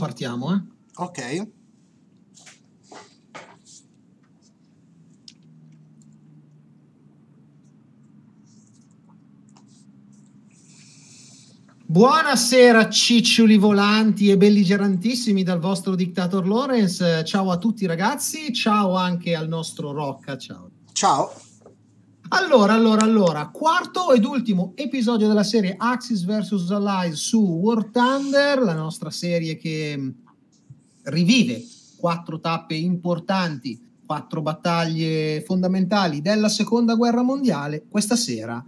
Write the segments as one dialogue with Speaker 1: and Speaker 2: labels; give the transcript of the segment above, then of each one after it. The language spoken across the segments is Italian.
Speaker 1: partiamo, eh.
Speaker 2: Ok.
Speaker 1: Buonasera ciccioli volanti e belligerantissimi dal vostro dictator Lawrence. Ciao a tutti ragazzi, ciao anche al nostro Rocca, ciao.
Speaker 2: Ciao.
Speaker 1: Allora, allora, allora, quarto ed ultimo episodio della serie Axis vs. Allies su War Thunder, la nostra serie che mm, rivive quattro tappe importanti, quattro battaglie fondamentali della seconda guerra mondiale. Questa sera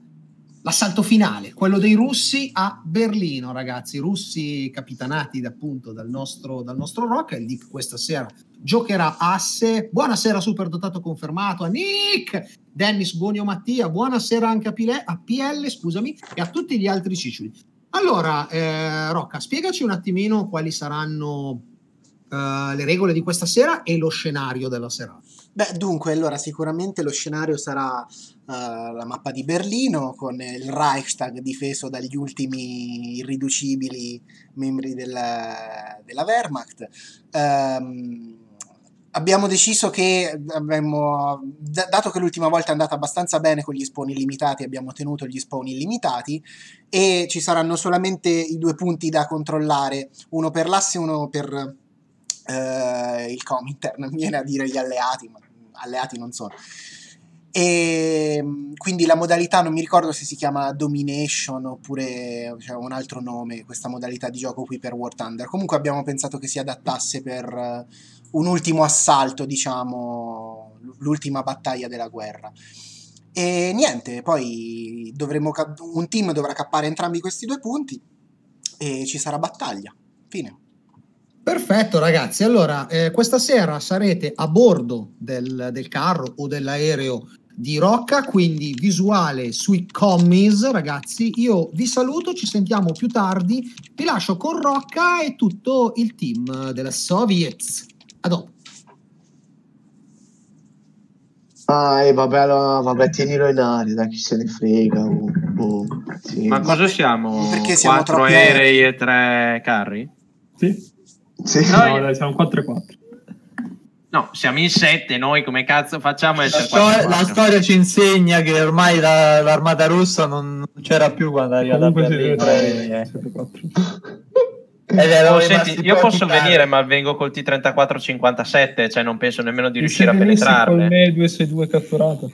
Speaker 1: l'assalto finale, quello dei russi a Berlino, ragazzi, russi capitanati appunto dal nostro, dal nostro rock, il Nick questa sera giocherà asse, buonasera superdotato confermato a Nick, Dennis Buonio Mattia, buonasera anche a, Pile, a PL, scusami, e a tutti gli altri ciccioli. Allora, eh, Rocca, spiegaci un attimino quali saranno uh, le regole di questa sera e lo scenario della serata.
Speaker 2: Beh, dunque, allora sicuramente lo scenario sarà uh, la mappa di Berlino con il Reichstag difeso dagli ultimi irriducibili membri della, della Wehrmacht. Um, abbiamo deciso che avremmo, dato che l'ultima volta è andata abbastanza bene con gli spawn illimitati, abbiamo tenuto gli spawn illimitati e ci saranno solamente i due punti da controllare, uno per l'asse e uno per eh, il Comintern, mi viene a dire gli alleati, ma alleati non sono. E ehm, quindi la modalità non mi ricordo se si chiama Domination oppure cioè, un altro nome, questa modalità di gioco qui per War Thunder. Comunque abbiamo pensato che si adattasse per uh, un ultimo assalto, diciamo, l'ultima battaglia della guerra. E niente, poi dovremo un team dovrà cappare entrambi questi due punti e ci sarà battaglia. Fine.
Speaker 1: Perfetto ragazzi, allora eh, questa sera sarete a bordo del, del, carro o dell'aereo di Rocca, quindi visuale sui commis ragazzi. Io vi saluto, ci sentiamo più tardi, vi lascio con Rocca e tutto il team della Soviets. A dopo.
Speaker 3: Ah, e vabbè, allora, vabbè, tienilo in aria, da chi se ne frega. Oh, oh,
Speaker 4: sì. Ma cosa siamo? Perché siamo Quattro aerei e tre carri?
Speaker 5: Sì. Sì. No, dai, siamo 4 e 4.
Speaker 4: No, siamo in 7, noi come cazzo facciamo
Speaker 6: la, sto- la storia ci insegna che ormai la, l'armata russa non c'era più quando è arrivata a Berlino. Eh.
Speaker 4: Eh, oh, senti, io posso venire, ma vengo col T3457, cioè non penso nemmeno di riuscire a penetrarle. Con
Speaker 5: me 262 catturato.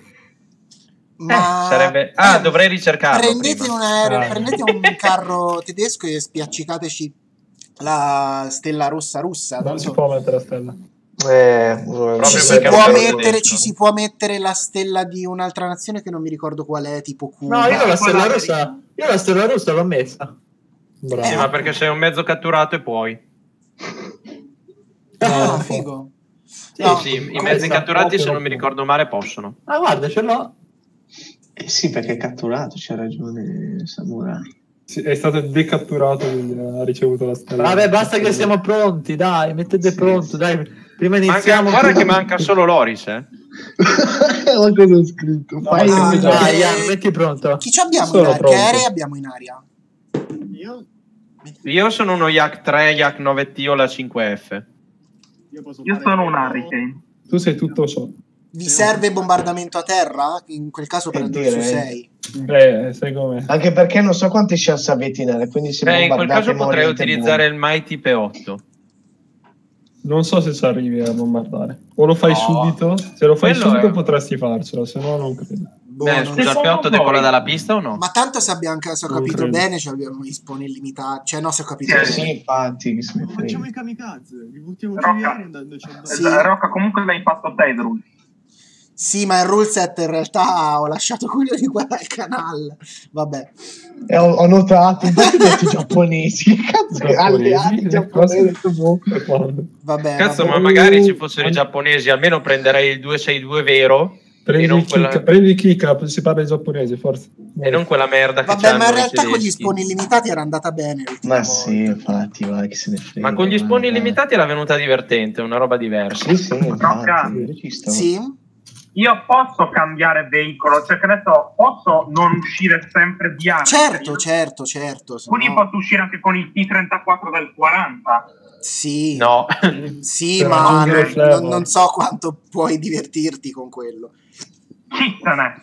Speaker 4: Ma... Eh, sarebbe... Ah, dovrei ricercarlo.
Speaker 2: Prendete, un, aereo, ah. prendete un carro tedesco e spiaccicateci la stella rossa russa.
Speaker 5: Non si può mettere la stella.
Speaker 3: Eh,
Speaker 2: ci, si può mettere, ci si può mettere la stella di un'altra nazione che non mi ricordo qual è, tipo
Speaker 6: Cuba. No, io la stella rossa, io la stella rossa l'ho messa.
Speaker 4: Bravo. Sì, ma perché sei un mezzo catturato e puoi.
Speaker 2: Ah, no, figo.
Speaker 4: Sì, no, sì, i mezzi catturati, se non mi ricordo male, possono.
Speaker 6: Ah, guarda, ce l'ho.
Speaker 3: Eh sì, perché è catturato, c'ha ragione Samurai.
Speaker 5: Sì, è stato decatturato, quindi ha ricevuto la stella.
Speaker 6: Vabbè, basta che siamo pronti, dai, mettete sì, pronto, dai. Prima iniziamo.
Speaker 4: Manca, guarda che manca solo Loris, eh.
Speaker 3: Ma cosa ho scritto?
Speaker 6: No, Fai ah, dai, eh, metti pronto.
Speaker 2: Chi ci abbiamo Sono in aria? Che aerei abbiamo in aria?
Speaker 4: Io? Io sono uno Yak 3, Yak 9T o la 5F.
Speaker 7: Io, Io sono un Hurricane.
Speaker 5: Tu sei tutto ciò.
Speaker 2: Vi serve bombardamento a terra? In quel caso prendo il su 6.
Speaker 5: Beh, sai com'è.
Speaker 3: Anche perché non so quanti chance avete in quindi se
Speaker 4: Beh, in quel caso potrei utilizzare buono. il Mighty P8.
Speaker 5: Non so se ci arrivi a bombardare. O lo fai no. subito? Se lo fai Quello subito è... potresti farcelo, se no non credo.
Speaker 4: Beh, scusa, il P8 decolla dalla pista o no?
Speaker 2: Ma tanto se, abbiamo, se ho capito bene, cioè abbiamo gli spawn illimitati. Cioè, no, se ho capito
Speaker 3: eh,
Speaker 2: bene.
Speaker 3: Sì, infatti, che
Speaker 7: facciamo i kamikaze. Li buttiamo Rocca, andandoci a sì. Rocca, comunque l'hai fatto te, Drul.
Speaker 2: Sì, ma il rule set in realtà ho lasciato quello di guardare il canale. Vabbè.
Speaker 3: E ho, ho notato i giapponesi. Cazzo, alleati giapponesi.
Speaker 2: Vabbè,
Speaker 4: Cazzo,
Speaker 2: vabbè.
Speaker 4: ma magari ci fossero i giapponesi, almeno prenderei il 262 vero.
Speaker 5: Prendi, il quella... prendi si parla in giapponese, forse.
Speaker 4: E non quella merda che
Speaker 2: Vabbè, ma in realtà con gli spawn illimitati era andata bene.
Speaker 3: Ma volta. sì, infatti, vai, che se ne frega.
Speaker 4: Ma con gli spawn illimitati era venuta divertente, una roba diversa.
Speaker 3: Sì, sì, infatti,
Speaker 2: sì
Speaker 7: io posso cambiare veicolo, cioè che ne so, posso non uscire sempre di
Speaker 2: Certo, certo, certo.
Speaker 7: Quindi no... posso uscire anche con il T34 del 40.
Speaker 2: Sì,
Speaker 4: No.
Speaker 2: sì ma non, non- non so quanto puoi divertirti con quello.
Speaker 7: Cittane.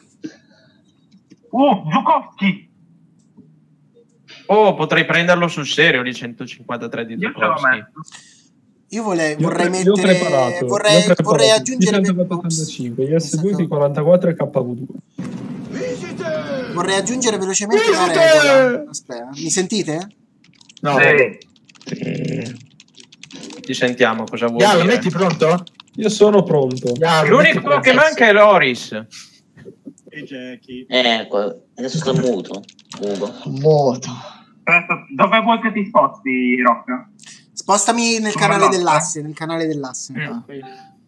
Speaker 7: Uh, Zukovski.
Speaker 4: Oh, potrei prenderlo sul serio di 153 di
Speaker 7: Io
Speaker 2: vorrei,
Speaker 5: Io pre- io ho
Speaker 2: mettere.
Speaker 5: preparato,
Speaker 2: vorrei,
Speaker 5: io ho preparato
Speaker 2: vorrei aggiungere.
Speaker 5: T34,
Speaker 2: Ops.
Speaker 5: 85, IS2, T44 e KV2.
Speaker 2: Vorrei aggiungere velocemente una regola. Aspetta, mi sentite?
Speaker 6: No.
Speaker 7: Sì.
Speaker 3: Sì.
Speaker 4: Ti sentiamo, cosa vuoi
Speaker 6: Gallo, metti pronto?
Speaker 5: Io sono pronto.
Speaker 4: L'unico
Speaker 6: pronto.
Speaker 4: che manca è Loris.
Speaker 7: E Jackie.
Speaker 8: Ecco, adesso sto muto. Ugo.
Speaker 3: Moto.
Speaker 7: Aspetta, dove vuoi che ti sposti, Rocca?
Speaker 2: Spostami nel
Speaker 7: Sono
Speaker 2: canale dell'asse. Nel canale dell'asse.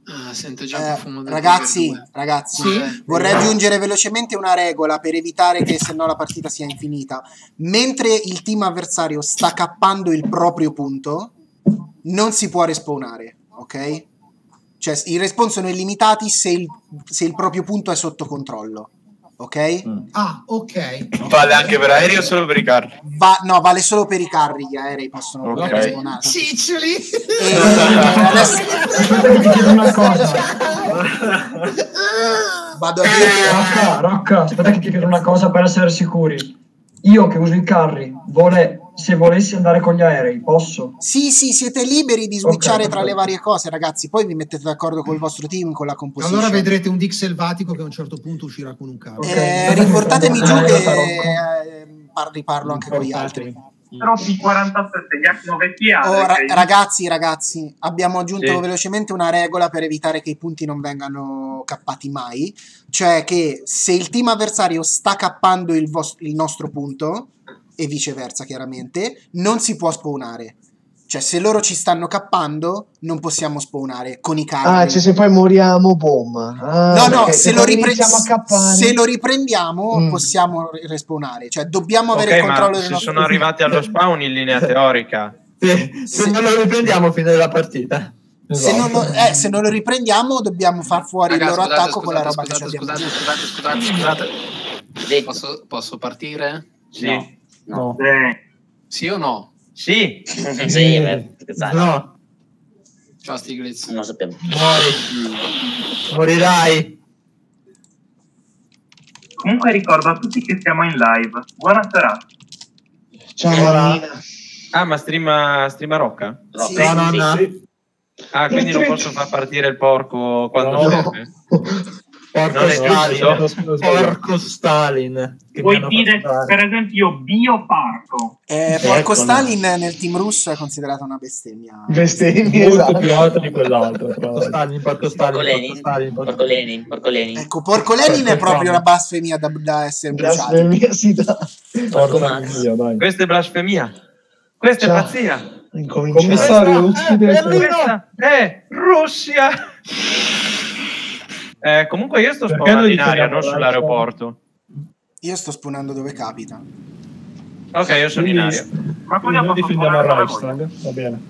Speaker 9: Ah, sento già
Speaker 2: Eh,
Speaker 9: il profumo del
Speaker 2: ragazzi, ragazzi,
Speaker 9: Sì?
Speaker 2: vorrei aggiungere velocemente una regola per evitare che se no la partita sia infinita. Mentre il team avversario sta cappando il proprio punto, non si può respawnare, ok? Cioè, i respawn sono illimitati se il, se il proprio punto è sotto controllo, ok?
Speaker 1: Ah, ok.
Speaker 6: Vale anche per aereo o solo per i carri?
Speaker 2: Va- no, vale solo per i carri, gli aerei possono
Speaker 6: Ok.
Speaker 2: respawnare.
Speaker 1: Ciccioli!
Speaker 2: E adesso
Speaker 10: Aspetta, ti chiedo una cosa.
Speaker 2: vado a dire...
Speaker 10: Rocca, Rocca, aspetta che ti chiedo una cosa per essere sicuri. Io che uso i carri, vole- se volessi andare con gli aerei, posso?
Speaker 2: Sì, sì, siete liberi di switchare
Speaker 10: Ok,
Speaker 2: tra le
Speaker 10: perfetto.
Speaker 2: varie cose, ragazzi. Poi vi mettete d'accordo col vostro team, con la composizione.
Speaker 1: Allora vedrete un Dick selvatico che a un certo punto uscirà con un carro.
Speaker 2: Eh, riportatemi giù
Speaker 10: Eh,
Speaker 2: che
Speaker 10: Rocco.
Speaker 2: eh, par- riparlo anche con gli altri.
Speaker 7: Però P47, gli H9
Speaker 2: Oh, ra- ragazzi, ragazzi, abbiamo aggiunto
Speaker 4: Sì.
Speaker 2: velocemente una regola per evitare che i punti non vengano cappati mai. Cioè che se il team avversario sta cappando il, vos- il nostro punto, e viceversa chiaramente, non si può spawnare. Cioè se loro ci stanno cappando, non possiamo spawnare con i carri.
Speaker 3: Ah, cioè se poi moriamo, bomba. Ah,
Speaker 2: No, no,
Speaker 3: perché
Speaker 2: se lo, ripre- se lo riprendiamo
Speaker 3: Mm.
Speaker 2: possiamo re- respawnare. Cioè dobbiamo avere
Speaker 4: Ok,
Speaker 2: il controllo del
Speaker 4: se
Speaker 2: nostro
Speaker 4: sono arrivati allo spawn in linea teorica.
Speaker 6: Sì, se non lo riprendiamo fino alla partita.
Speaker 2: Se non, lo, eh, se non lo riprendiamo dobbiamo far fuori
Speaker 9: Raga,
Speaker 2: il loro
Speaker 9: scusate,
Speaker 2: attacco con la
Speaker 9: scusate,
Speaker 2: roba che ci
Speaker 9: scusate,
Speaker 2: abbiamo.
Speaker 9: scusate, scusate, scusate, scusate. Posso, posso partire?
Speaker 4: Sì.
Speaker 5: No.
Speaker 9: Sì o no?
Speaker 4: Sì.
Speaker 8: Sì.
Speaker 6: No,
Speaker 9: Ciao Stiglitz.
Speaker 8: Non lo sappiamo.
Speaker 6: muori. Morirai.
Speaker 7: Comunque ricordo a tutti che siamo in live. Buona serata.
Speaker 3: Ciao,
Speaker 6: Ora-
Speaker 3: Marina.
Speaker 4: Ah, ma streama, streama Rocca?
Speaker 2: Sì,
Speaker 6: No, no, no.
Speaker 4: Ah, quindi non posso far partire il porco quando
Speaker 5: No.
Speaker 4: serve?
Speaker 6: Porco
Speaker 4: Non è
Speaker 6: Stalin.
Speaker 4: giusto?
Speaker 6: Porco Stalin. Hanno
Speaker 7: dire, per esempio, bioparco.
Speaker 2: Eh,
Speaker 3: Sì,
Speaker 2: Porco
Speaker 3: ecco,
Speaker 2: Stalin nel team russo è considerata una bestemmia.
Speaker 3: Bestemmie,
Speaker 5: Molto
Speaker 3: esatto.
Speaker 5: più alta di quell'altra. tra
Speaker 6: Porco
Speaker 5: l'altro.
Speaker 6: Stalin, porco Stalin, porco
Speaker 8: Lenin.
Speaker 6: Stalin, porco
Speaker 8: Lenin. Porco Lenin.
Speaker 2: Ecco, Porco Lenin è proprio la blasfemia da, da essere bruciati.
Speaker 3: Blasfemia si dà.
Speaker 8: Porco Max.
Speaker 4: Questa è blasfemia. Questa è
Speaker 3: Ciao.
Speaker 4: pazzia.
Speaker 3: Incominciamo.
Speaker 5: Commissario, uccidete.
Speaker 4: Questa è Russia. Eh, comunque io sto spawnando in aria, non sull'aeroporto.
Speaker 2: Io sto spawnando dove capita.
Speaker 4: Ok, io sono in aria.
Speaker 7: Ma
Speaker 5: Quindi noi difendiamo il Reichstag. Va bene.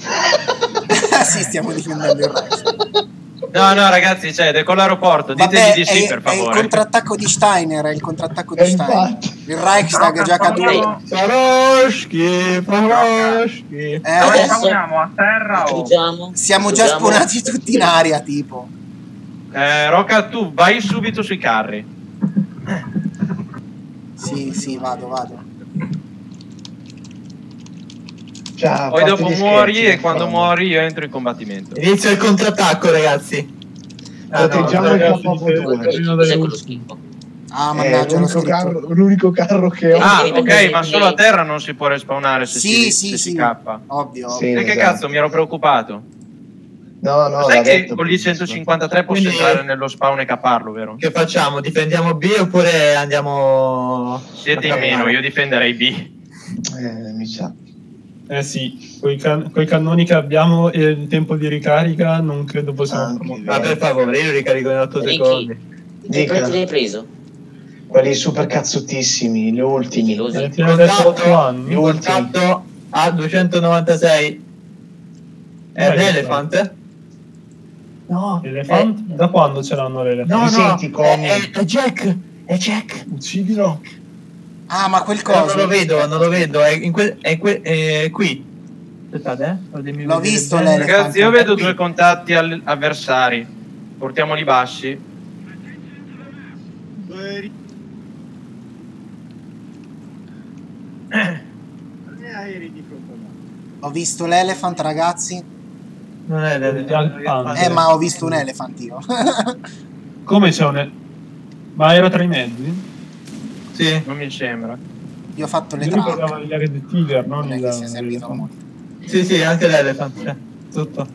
Speaker 2: sì, stiamo difendendo il Reich.
Speaker 4: No, no, ragazzi, cioè, con l'aeroporto,
Speaker 2: Vabbè,
Speaker 4: ditemi di sì,
Speaker 2: è,
Speaker 4: per
Speaker 2: è il
Speaker 4: favore.
Speaker 2: contrattacco di Steiner, è il contrattacco di
Speaker 3: E
Speaker 2: Steiner.
Speaker 3: infatti.
Speaker 2: Il Reichstag è già caduto.
Speaker 6: Faroschi, Faroschi.
Speaker 2: Eh, adesso?
Speaker 7: A terra o...
Speaker 8: Distruggiamo.
Speaker 2: siamo già
Speaker 8: distruggiamo-
Speaker 2: spawnati tutti in aria, tipo.
Speaker 4: Eh, Rocca, tu vai subito sui carri.
Speaker 2: Sì, sì, vado, vado.
Speaker 3: Ciao,
Speaker 4: Poi dopo muori
Speaker 3: scherzi,
Speaker 4: e quando muori io entro in combattimento.
Speaker 6: Inizia il contrattacco, ragazzi. Ah, no,
Speaker 3: Proteggiamo il
Speaker 5: ragazzi,
Speaker 3: KV2.
Speaker 5: Carino
Speaker 8: Cos'è
Speaker 5: delle
Speaker 8: quello
Speaker 5: luci.
Speaker 8: schifo?
Speaker 2: Ah,
Speaker 3: È
Speaker 2: mannaggia, l'ho
Speaker 3: l'unico carro, l'unico carro che ho.
Speaker 4: Ah, ok, ma solo a terra non si può respawnare se,
Speaker 2: Sì,
Speaker 4: si,
Speaker 2: sì,
Speaker 4: se
Speaker 2: sì.
Speaker 4: si cappa.
Speaker 2: Ovvio.
Speaker 3: Sì.
Speaker 4: E che
Speaker 3: esatto.
Speaker 4: cazzo, mi ero preoccupato.
Speaker 3: No, no,
Speaker 4: Sai che
Speaker 3: detto.
Speaker 4: con gli 153 posso
Speaker 6: Quindi-
Speaker 4: entrare nello spawn e capparlo, vero?
Speaker 6: Che facciamo? Difendiamo B oppure andiamo...
Speaker 4: Siete in meno, io difenderei B.
Speaker 3: Eh, mi sa.
Speaker 5: Eh sì, con i cannoni che abbiamo e il tempo di ricarica non credo possiamo.
Speaker 6: Ma per favore, io ricarico in 8
Speaker 8: Ricky.
Speaker 6: secondi.
Speaker 8: Che
Speaker 3: Dica.
Speaker 8: prezzi l'hai preso?
Speaker 3: Quelli super cazzottissimi, gli ultimi.
Speaker 8: Usi?
Speaker 5: Eh, ti ho detto 8
Speaker 6: Contatto,
Speaker 5: anni.
Speaker 6: contatto a 296. È
Speaker 5: Dai,
Speaker 6: No,
Speaker 5: Elefant? Da quando ce l'hanno l'elefante?
Speaker 6: no,
Speaker 3: Mi
Speaker 6: no,
Speaker 3: senti,
Speaker 6: è, è- è Jack, è Jack.
Speaker 5: Uccidilo.
Speaker 2: Ah, ma quel
Speaker 6: non
Speaker 2: coso.
Speaker 6: lo vedo, non lo vedo, è, in que- è que- è qui. Aspettate, eh.
Speaker 2: L'ho visto l'elefante.
Speaker 4: Ragazzi, io vedo due contatti al- avversari. Portiamoli bassi.
Speaker 2: Ho visto l'elephant, ragazzi.
Speaker 6: Non è l'elefante.
Speaker 2: Eh, ma ho visto un elephant io.
Speaker 5: Come c'è un... e- Ma era tra i mezzi?
Speaker 6: Sì.
Speaker 4: Non mi sembra.
Speaker 2: Io ho fatto le
Speaker 5: Io
Speaker 2: track.
Speaker 5: ricordavo il Red Tiger, non
Speaker 2: Non è
Speaker 5: il...
Speaker 2: che sia servito molto.
Speaker 6: Sì, sì, anche l'elefante. cioè, Tutto.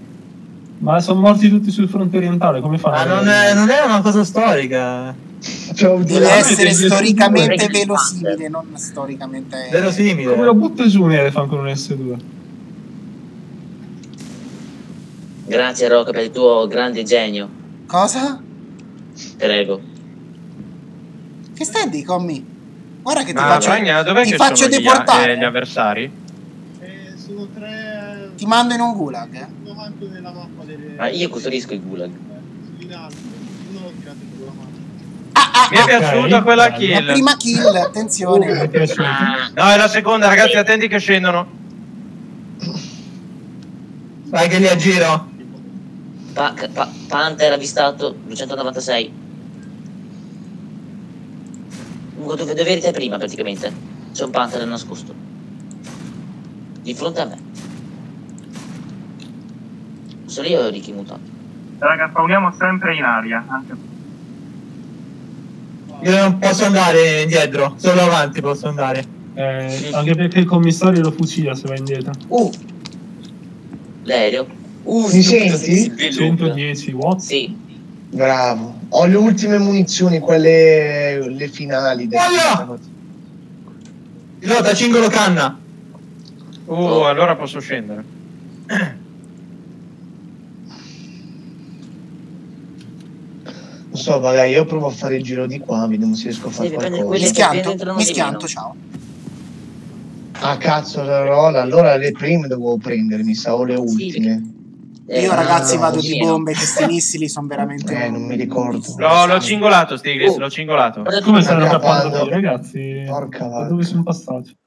Speaker 5: Ma sono morti tutti sul fronte orientale, come fanno?
Speaker 6: Ma non è, non è una cosa storica.
Speaker 2: Deve essere storicamente verosimile, non storicamente...
Speaker 6: Verosimile.
Speaker 5: Come lo butto su un elefant con un S2?
Speaker 8: Grazie Rocca per il tuo grande genio.
Speaker 2: Cosa?
Speaker 8: Prego.
Speaker 2: Che stai di commi? Guarda che ti
Speaker 4: Ma
Speaker 2: faccio,
Speaker 4: Ragna, dov'è
Speaker 2: ti
Speaker 4: che
Speaker 2: faccio
Speaker 4: sono gli,
Speaker 2: deportare.
Speaker 4: eh, gli avversari?
Speaker 7: Eh, sono tre
Speaker 2: Ti mando in un gulag. eh.
Speaker 7: davanti nella mappa delle...
Speaker 8: Ma io custodisco il gulag.
Speaker 7: tirato sulla mappa.
Speaker 4: Mi è piaciuta quella
Speaker 2: La
Speaker 4: kill.
Speaker 2: prima kill, attenzione.
Speaker 5: Mi è.
Speaker 4: No, è la seconda, ragazzi, attenti che scendono.
Speaker 6: Vai che li aggiro.
Speaker 8: Pa- pa- Panther avvistato 296. Comunque dove, dove eri te prima praticamente? C'è un Panther nascosto. Di fronte a me. Sono io o Ricky mutato?
Speaker 11: Raga, spawniamo sempre in aria. Anche...
Speaker 6: Io non posso andare indietro, solo avanti posso andare.
Speaker 5: Eh, anche perché il commissario lo fucila se va indietro.
Speaker 8: Uh! L'aereo? Uh,
Speaker 3: Mi senti?
Speaker 8: sì, sì,
Speaker 5: 110 watt.
Speaker 8: Sì.
Speaker 3: Bravo. Ho le ultime munizioni, quelle le finali. del-
Speaker 6: Voglio! Pilota, cingolo canna.
Speaker 4: Uh, allora posso scendere.
Speaker 3: Non so, magari io provo a fare il giro di qua, vediamo se riesco a fare
Speaker 8: Devi
Speaker 3: qualcosa.
Speaker 2: Mi schianto, mi schianto, ciao.
Speaker 3: Ah cazzo, la rola, allora le prime dovevo prendere, mi sa, o le ultime.
Speaker 8: Eh,
Speaker 2: Io
Speaker 8: no,
Speaker 2: ragazzi
Speaker 8: no,
Speaker 2: vado
Speaker 8: di
Speaker 2: bombe, che sti missili sono veramente...
Speaker 3: Eh, non mi ricordo.
Speaker 4: L'ho, l'ho cingolato, Stiglitz,
Speaker 8: Oh.
Speaker 4: l'ho cingolato.
Speaker 5: Come
Speaker 8: tu,
Speaker 5: stanno
Speaker 3: Cappando.
Speaker 5: cappando qui, ragazzi?
Speaker 3: Porca
Speaker 5: Da
Speaker 3: vacca.
Speaker 5: dove sono passati?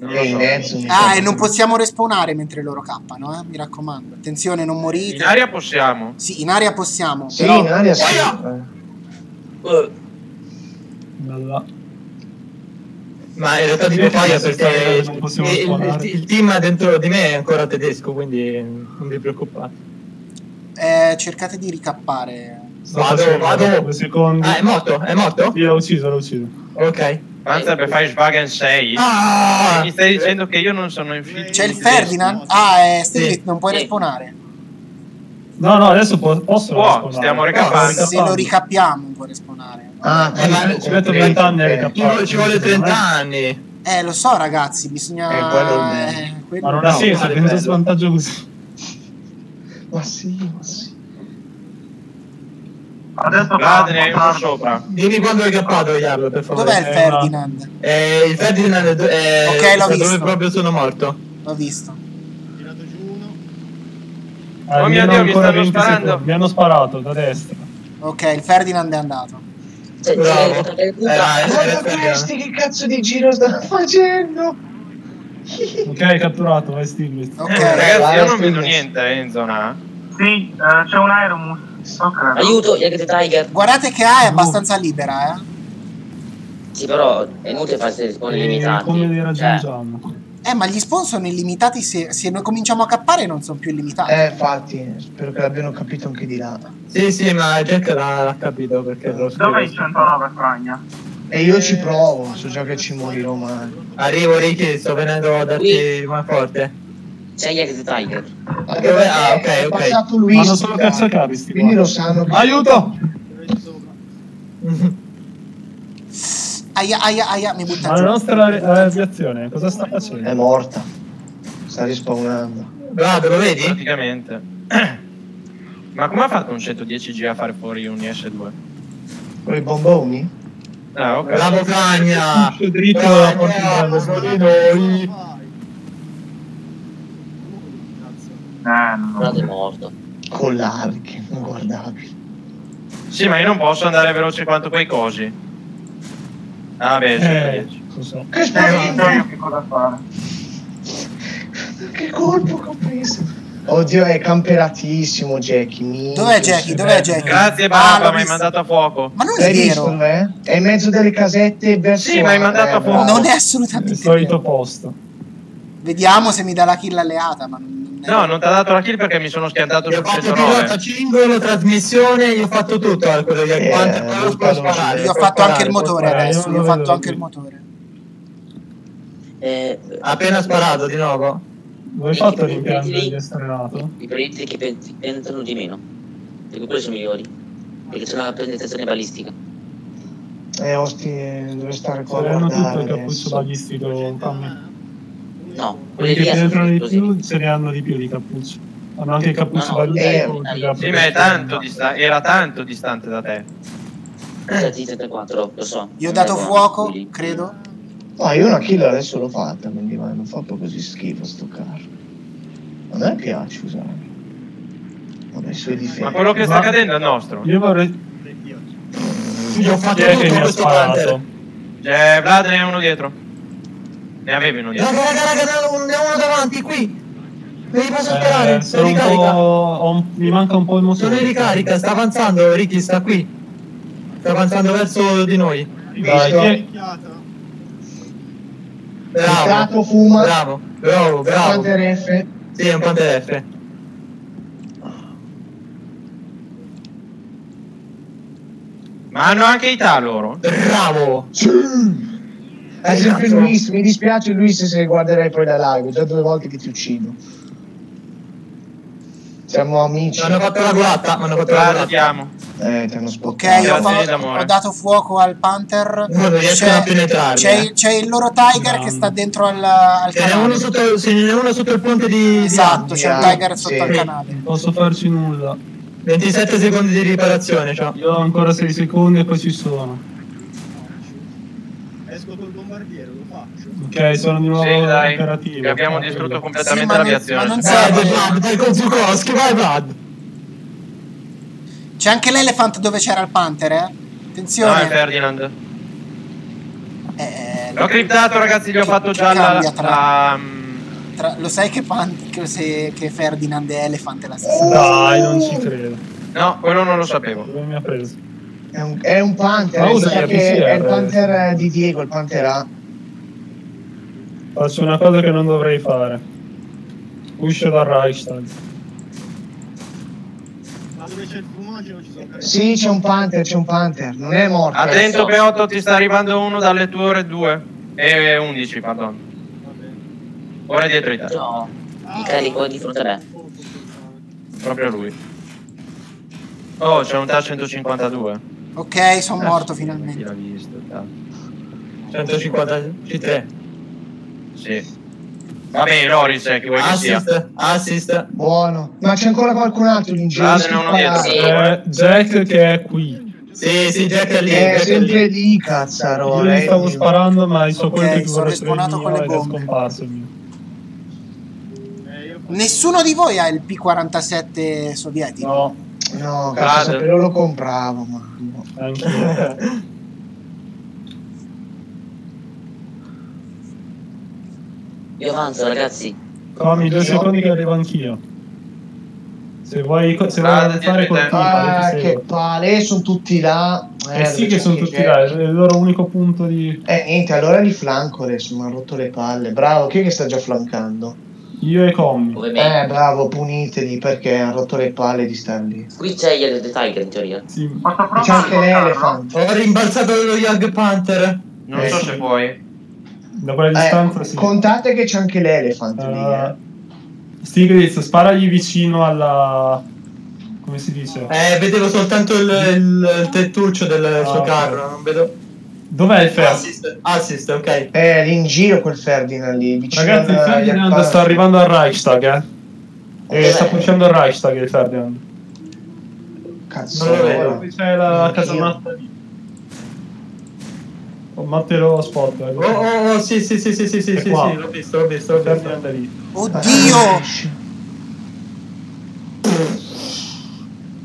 Speaker 3: In
Speaker 4: so.
Speaker 2: Ah, e non possiamo respawnare mentre loro cappano, eh? Mi raccomando. Attenzione, non morite.
Speaker 4: In aria possiamo.
Speaker 2: Sì, in aria possiamo.
Speaker 3: Sì,
Speaker 2: però-
Speaker 3: in aria sì.
Speaker 8: Eh,
Speaker 5: Bella.
Speaker 6: Ma in realtà dico
Speaker 5: Sì,
Speaker 6: paia
Speaker 5: sì,
Speaker 6: perché
Speaker 5: sì,
Speaker 6: il, il- team dentro di me è ancora tedesco, quindi non vi preoccupate.
Speaker 2: Eh, cercate di ricappare.
Speaker 5: Sto
Speaker 6: Vado, vado.
Speaker 5: secondi.
Speaker 6: Ah, è morto? È morto?
Speaker 5: Io l'ho ucciso, l'ho ucciso.
Speaker 6: Ok.
Speaker 4: Panzer per fare Schwagen 6.
Speaker 6: Ah!
Speaker 4: Mi stai dicendo che io non sono in fila.
Speaker 2: C'è il Ferdinand? Ah, è Stiglitz,
Speaker 6: Sì.
Speaker 2: non puoi
Speaker 8: Sì.
Speaker 2: respawnare.
Speaker 5: No, no, adesso po- posso
Speaker 4: Può, stiamo ricappando.
Speaker 2: Se lo ricappiamo non può respawnare.
Speaker 3: Ah,
Speaker 6: Eh, ma
Speaker 5: ci metto 20 anni a
Speaker 3: ok.
Speaker 5: ricappare.
Speaker 6: Ci vuole, ci vuole 30 anni.
Speaker 2: Eh, lo so ragazzi, bisogna...
Speaker 3: Eh, quello-
Speaker 2: eh, quello-
Speaker 5: Ma non ha senso, penso
Speaker 6: bello.
Speaker 5: svantaggio così.
Speaker 3: Ma sì, ma sì.
Speaker 11: Adesso
Speaker 4: uno
Speaker 11: farlo.
Speaker 4: sopra.
Speaker 6: Dimmi quando hai cappato, Iarlo, per favore.
Speaker 2: Dov'è il
Speaker 5: Eh,
Speaker 2: Ferdinand?
Speaker 6: Eh, il Ferdinand è, è
Speaker 2: Ok, l'ho
Speaker 6: dove
Speaker 2: visto.
Speaker 6: proprio sono morto.
Speaker 2: L'ho visto.
Speaker 7: Tirato giù uno.
Speaker 5: Ah,
Speaker 4: Oh mio Dio, mi stanno
Speaker 5: 20
Speaker 4: sparando.
Speaker 5: secondi. Mi hanno sparato da destra.
Speaker 2: Ok, il Ferdinand è andato.
Speaker 8: C'è,
Speaker 6: Bravo. Eh, eh,
Speaker 3: Guarda
Speaker 6: eh,
Speaker 3: questi che cazzo di giro stanno facendo?
Speaker 5: Ok, catturato, vai Stiglitz.
Speaker 2: Ok,
Speaker 4: Eh, ragazzi,
Speaker 3: vai,
Speaker 4: io non vedo niente eh, in zona A.
Speaker 11: Sì, eh, c'è un aeromus. Ok.
Speaker 8: Aiuto, Jagger Tiger.
Speaker 2: guardate che A è abbastanza libera, eh.
Speaker 8: Sì, però è inutile farsi rispondere
Speaker 5: E
Speaker 8: limitati.
Speaker 5: come li
Speaker 8: Cioè,
Speaker 5: raggiungiamo?
Speaker 2: Eh, ma gli spawn sono illimitati se, se noi cominciamo a cappare non sono più illimitati.
Speaker 3: Eh, infatti, spero che l'abbiano capito anche di là.
Speaker 6: Sì, sì, ma Jack l'ha, l'ha capito perché lo
Speaker 11: Dov'è il
Speaker 6: scrivo.
Speaker 11: 109 Fragna?
Speaker 3: E io ci provo, so già che ci morirò male.
Speaker 6: Arrivo Ricky, sto venendo a darti una forte.
Speaker 8: c'è Tiger.
Speaker 3: Anche
Speaker 6: Dove- ah, ok, ok.
Speaker 3: passato lui.
Speaker 5: Vanno solo cazzacapi sti
Speaker 3: Quindi lo sanno che...
Speaker 5: Aiuto!
Speaker 2: Aia, aia, aia, mi butta
Speaker 5: Ma la nostra eh, aviazione cosa sta
Speaker 3: È
Speaker 5: facendo?
Speaker 3: morta. Sta rispawnando.
Speaker 6: Bravo, lo vedi?
Speaker 4: Praticamente. Ma come ha fatto un 110G a fare fuori un IS-2?
Speaker 3: Con i bomboni?
Speaker 4: Ah, ok.
Speaker 6: Cagna!
Speaker 5: Uscio dritto
Speaker 6: Bravo,
Speaker 5: a Portogallo,
Speaker 6: bravo,
Speaker 5: sbaglio.
Speaker 6: noi.
Speaker 11: Eh, no.
Speaker 8: Bravo è morto.
Speaker 3: Con l'archi, inguardabili.
Speaker 4: Sì, ma io non posso andare veloce quanto quei cosi. Ah, beh,
Speaker 5: Eh,
Speaker 4: 110.
Speaker 5: lo so.
Speaker 3: Che
Speaker 11: Eh, non so io
Speaker 3: spavento!
Speaker 11: che cosa fare.
Speaker 3: Che colpo che ho preso. Oddio, è camperatissimo Jackie.
Speaker 2: Dov'è Jackie? Dov'è Jackie?
Speaker 4: Grazie
Speaker 2: Ah,
Speaker 4: Baba,
Speaker 2: l'ho
Speaker 4: mi hai mandato a fuoco.
Speaker 2: Ma non è
Speaker 3: L'hai visto
Speaker 2: vero.
Speaker 3: dov'è? È in mezzo delle casette verso...
Speaker 4: Sì, ma hai mandato a
Speaker 3: eh,
Speaker 4: fuoco.
Speaker 2: Non è
Speaker 5: Il
Speaker 2: assolutamente
Speaker 5: solito
Speaker 2: vero.
Speaker 5: posto.
Speaker 2: Vediamo se mi dà la kill alleata, ma non è-
Speaker 4: No, non ti ha dato la kill perché mi sono schiantato
Speaker 6: Io
Speaker 4: su
Speaker 6: ho fatto
Speaker 4: 109.
Speaker 6: singolo, trasmissione, io ho fatto tutto al quello di
Speaker 3: Eh,
Speaker 6: sparare.
Speaker 2: Io ho fatto anche il motore
Speaker 5: sparare,
Speaker 2: adesso,
Speaker 5: io
Speaker 2: ho fatto anche il motore.
Speaker 8: Eh,
Speaker 6: Ha appena sparato di nuovo.
Speaker 5: Dove hai fatto l'impianto di estrenato?
Speaker 8: I proiettili che pen- penetrano di meno. Perché quelli sono migliori. Perché c'è una penetrazione balistica.
Speaker 3: Eh, osti, dove stare qua a
Speaker 5: Saranno tutto il cappuccio balistico. Cammi.
Speaker 8: No,
Speaker 5: Quelli che penetrano di più ce ne hanno di più di cappucci. Hanno anche il cappuccio
Speaker 8: No, eh,
Speaker 5: che
Speaker 8: eh,
Speaker 5: già-
Speaker 4: Sì, ma è tanto dista- era tanto distante da te.
Speaker 8: Z34, lo so.
Speaker 2: Gli ho dato
Speaker 8: Eh,
Speaker 2: fuoco,
Speaker 8: quelli.
Speaker 2: credo.
Speaker 3: No, io una kill adesso l'ho fatta, quindi ma non fa proprio così schifo sto carro. A me piace usare. Vabbè, i suoi difetti.
Speaker 4: Ma quello che sta
Speaker 5: Ma-
Speaker 4: cadendo è il nostro.
Speaker 5: Io vorrei...
Speaker 6: Io ho fatto
Speaker 5: Chi è che
Speaker 6: tutto
Speaker 5: mi ha
Speaker 6: questo Panther.
Speaker 5: sparato?
Speaker 4: C'è Vlad, ne è uno dietro. Ne avevi uno dietro.
Speaker 6: Raga, raga, raga, ne ho uno- ne ho uno davanti, qui. Me li posso sperare?
Speaker 5: Eh, po'...
Speaker 6: ricarica.
Speaker 5: un- Mi manca un po' il motore.
Speaker 6: Sono in ricarica, sta avanzando, Ricky sta qui. Sta avanzando verso di noi.
Speaker 5: Dai, chi-
Speaker 6: Bravo.
Speaker 3: Intanto fuma.
Speaker 6: Bravo, bravo, bravo.
Speaker 3: Panther F.
Speaker 6: Sì, è un Panther F.
Speaker 4: Ma hanno anche Ita loro.
Speaker 6: Bravo.
Speaker 3: È sempre Luis, mi dispiace Luis se guarderai poi la live, già due volte che ti uccido. Siamo amici.
Speaker 6: Mi hanno fatto la golatta, mi hanno fatto la
Speaker 4: amo.
Speaker 3: Eh, ti hanno
Speaker 2: Ok, ho,
Speaker 4: Grazie
Speaker 2: fa-
Speaker 4: d'amore.
Speaker 2: ho dato fuoco al Panther.
Speaker 6: Non riescono a penetrarli,
Speaker 2: c'è,
Speaker 6: eh.
Speaker 2: c'è il loro Tiger
Speaker 5: No.
Speaker 2: che sta dentro al, al
Speaker 6: Ce
Speaker 2: canale.
Speaker 6: uno sotto, ce n'è uno sotto il ponte di... di
Speaker 2: Esatto, c'è il
Speaker 3: Andia,
Speaker 2: Tiger sotto
Speaker 3: sì.
Speaker 2: al canale.
Speaker 5: Non posso farci nulla.
Speaker 6: 27 secondi di riparazione, ciao.
Speaker 5: Io ho ancora 6 secondi e poi ci sono.
Speaker 7: Esco col bombardiere, lo faccio.
Speaker 5: Ok, sono di nuovo
Speaker 4: Sì, dai.
Speaker 5: operativo.
Speaker 4: Che abbiamo distrutto
Speaker 2: Sì,
Speaker 4: completamente
Speaker 2: ma
Speaker 4: l'aviazione.
Speaker 2: ma non serve.
Speaker 6: Vlad, vai con Zukowski, vai Vlad.
Speaker 2: C'è anche l'Elephant dove c'era il Panther, eh?
Speaker 4: No, è
Speaker 2: Attenzione.
Speaker 4: Ferdinand.
Speaker 2: Eh,
Speaker 4: L'ho criptato, ragazzi, gli ho fatto già la...
Speaker 2: Cambia tra-
Speaker 4: la- mm,
Speaker 2: tra- lo sai che, Pan- che, se- che Ferdinand e Elephant è la stessa?
Speaker 5: Dai, non ci credo.
Speaker 4: No, quello non lo sapevo.
Speaker 5: Dove mi ha preso?
Speaker 3: È un, è un Panther, che
Speaker 5: APC,
Speaker 3: è il Panther di Diego, il Panther A.
Speaker 5: Faccio una cosa che non dovrei fare. Uscio dal Reichstag.
Speaker 7: Ma dove c'è il fumogeno ci sono
Speaker 3: Sì, c'è un Panther, c'è un Panther, non è morto.
Speaker 4: Attento P8, ti sta arrivando uno dalle tue ore 2. E 11, pardon. Ora è dietro di te.
Speaker 8: No, mi carico di fronte a me.
Speaker 4: Proprio lui. Oh, c'è un TAR 152.
Speaker 2: Ok, sono morto
Speaker 4: Chi
Speaker 2: finalmente.
Speaker 4: l'ha visto?
Speaker 6: 150 C3.
Speaker 4: Sì. Va bene, Loris, eh, chi vuoi che sia.
Speaker 6: Assist, assist.
Speaker 3: Buono. Ma c'è ancora qualcun altro lì in giro?
Speaker 5: Eh, Jack che è qui.
Speaker 6: Sì, sì, Jack è lì.
Speaker 3: È
Speaker 6: Jack è
Speaker 3: sempre
Speaker 6: lì.
Speaker 3: lì,
Speaker 5: Io
Speaker 3: cazzarola.
Speaker 5: gli stavo
Speaker 3: eh.
Speaker 5: sparando, ma il suo colpo più
Speaker 2: sono
Speaker 5: grosso del mio
Speaker 2: con le
Speaker 5: ed è scomparso il mio.
Speaker 7: Eh, io
Speaker 2: Nessuno di voi ha il P47 sovietico?
Speaker 5: No,
Speaker 3: No, cazzo, sapevo lo compravo, ma...
Speaker 5: anch'io.
Speaker 8: Io avanzo, ragazzi.
Speaker 5: Fammi due secondi che arrivo anch'io. Se vuoi, se vuoi
Speaker 4: Ah, dietro di
Speaker 5: col
Speaker 3: Ah, che palle, sono tutti là.
Speaker 5: Eh sì
Speaker 3: dove
Speaker 5: che sono
Speaker 3: chi
Speaker 5: tutti
Speaker 3: c'è?
Speaker 5: là, è il loro unico punto di...
Speaker 3: Eh, niente, allora li flanco adesso, mi ha rotto le palle. Bravo, chi è che sta già flancando?
Speaker 5: Io e Commi.
Speaker 8: Ovviamente.
Speaker 3: Eh, bravo, puniteli perché ha rotto le palle di star lì.
Speaker 8: Qui c'è il The Tiger in teoria.
Speaker 5: Sì.
Speaker 3: C'è anche l'Elephant.
Speaker 6: Ho rimbalzato lo Young Panther.
Speaker 4: Non
Speaker 3: Eh,
Speaker 4: so
Speaker 3: sì.
Speaker 4: se puoi.
Speaker 5: Da quella distanza
Speaker 3: Eh,
Speaker 5: sì.
Speaker 3: contate che c'è anche l'Elephant lì,
Speaker 5: Uh,
Speaker 3: eh.
Speaker 5: Stiglitz, sparagli vicino alla... come si dice?
Speaker 6: Eh, vedevo soltanto il, il- il tettuccio del suo
Speaker 5: ok.
Speaker 6: carro, non vedo...
Speaker 5: Dov'è il Fer?
Speaker 6: Assist, assist, ok.
Speaker 3: Eh, lì in giro quel Ferdinand lì, vicino
Speaker 5: Ragazzi, il Ferdinand sta arrivando al Reichstag, eh. E
Speaker 3: Eh.
Speaker 5: sta pushando il Reichstag il Ferdinand.
Speaker 3: Cazzo,
Speaker 6: Non lo vedo.
Speaker 5: Dove c'è la
Speaker 3: Anch'io.
Speaker 5: casamatta lì. Oh, Matteo spot. eh.
Speaker 6: Oh, oh, oh, sì, sì, sì, sì, sì, sì,
Speaker 5: È
Speaker 6: sì, l'ho visto, l'ho visto, l'ho visto.
Speaker 5: Ferdinand è lì.
Speaker 2: Oddio!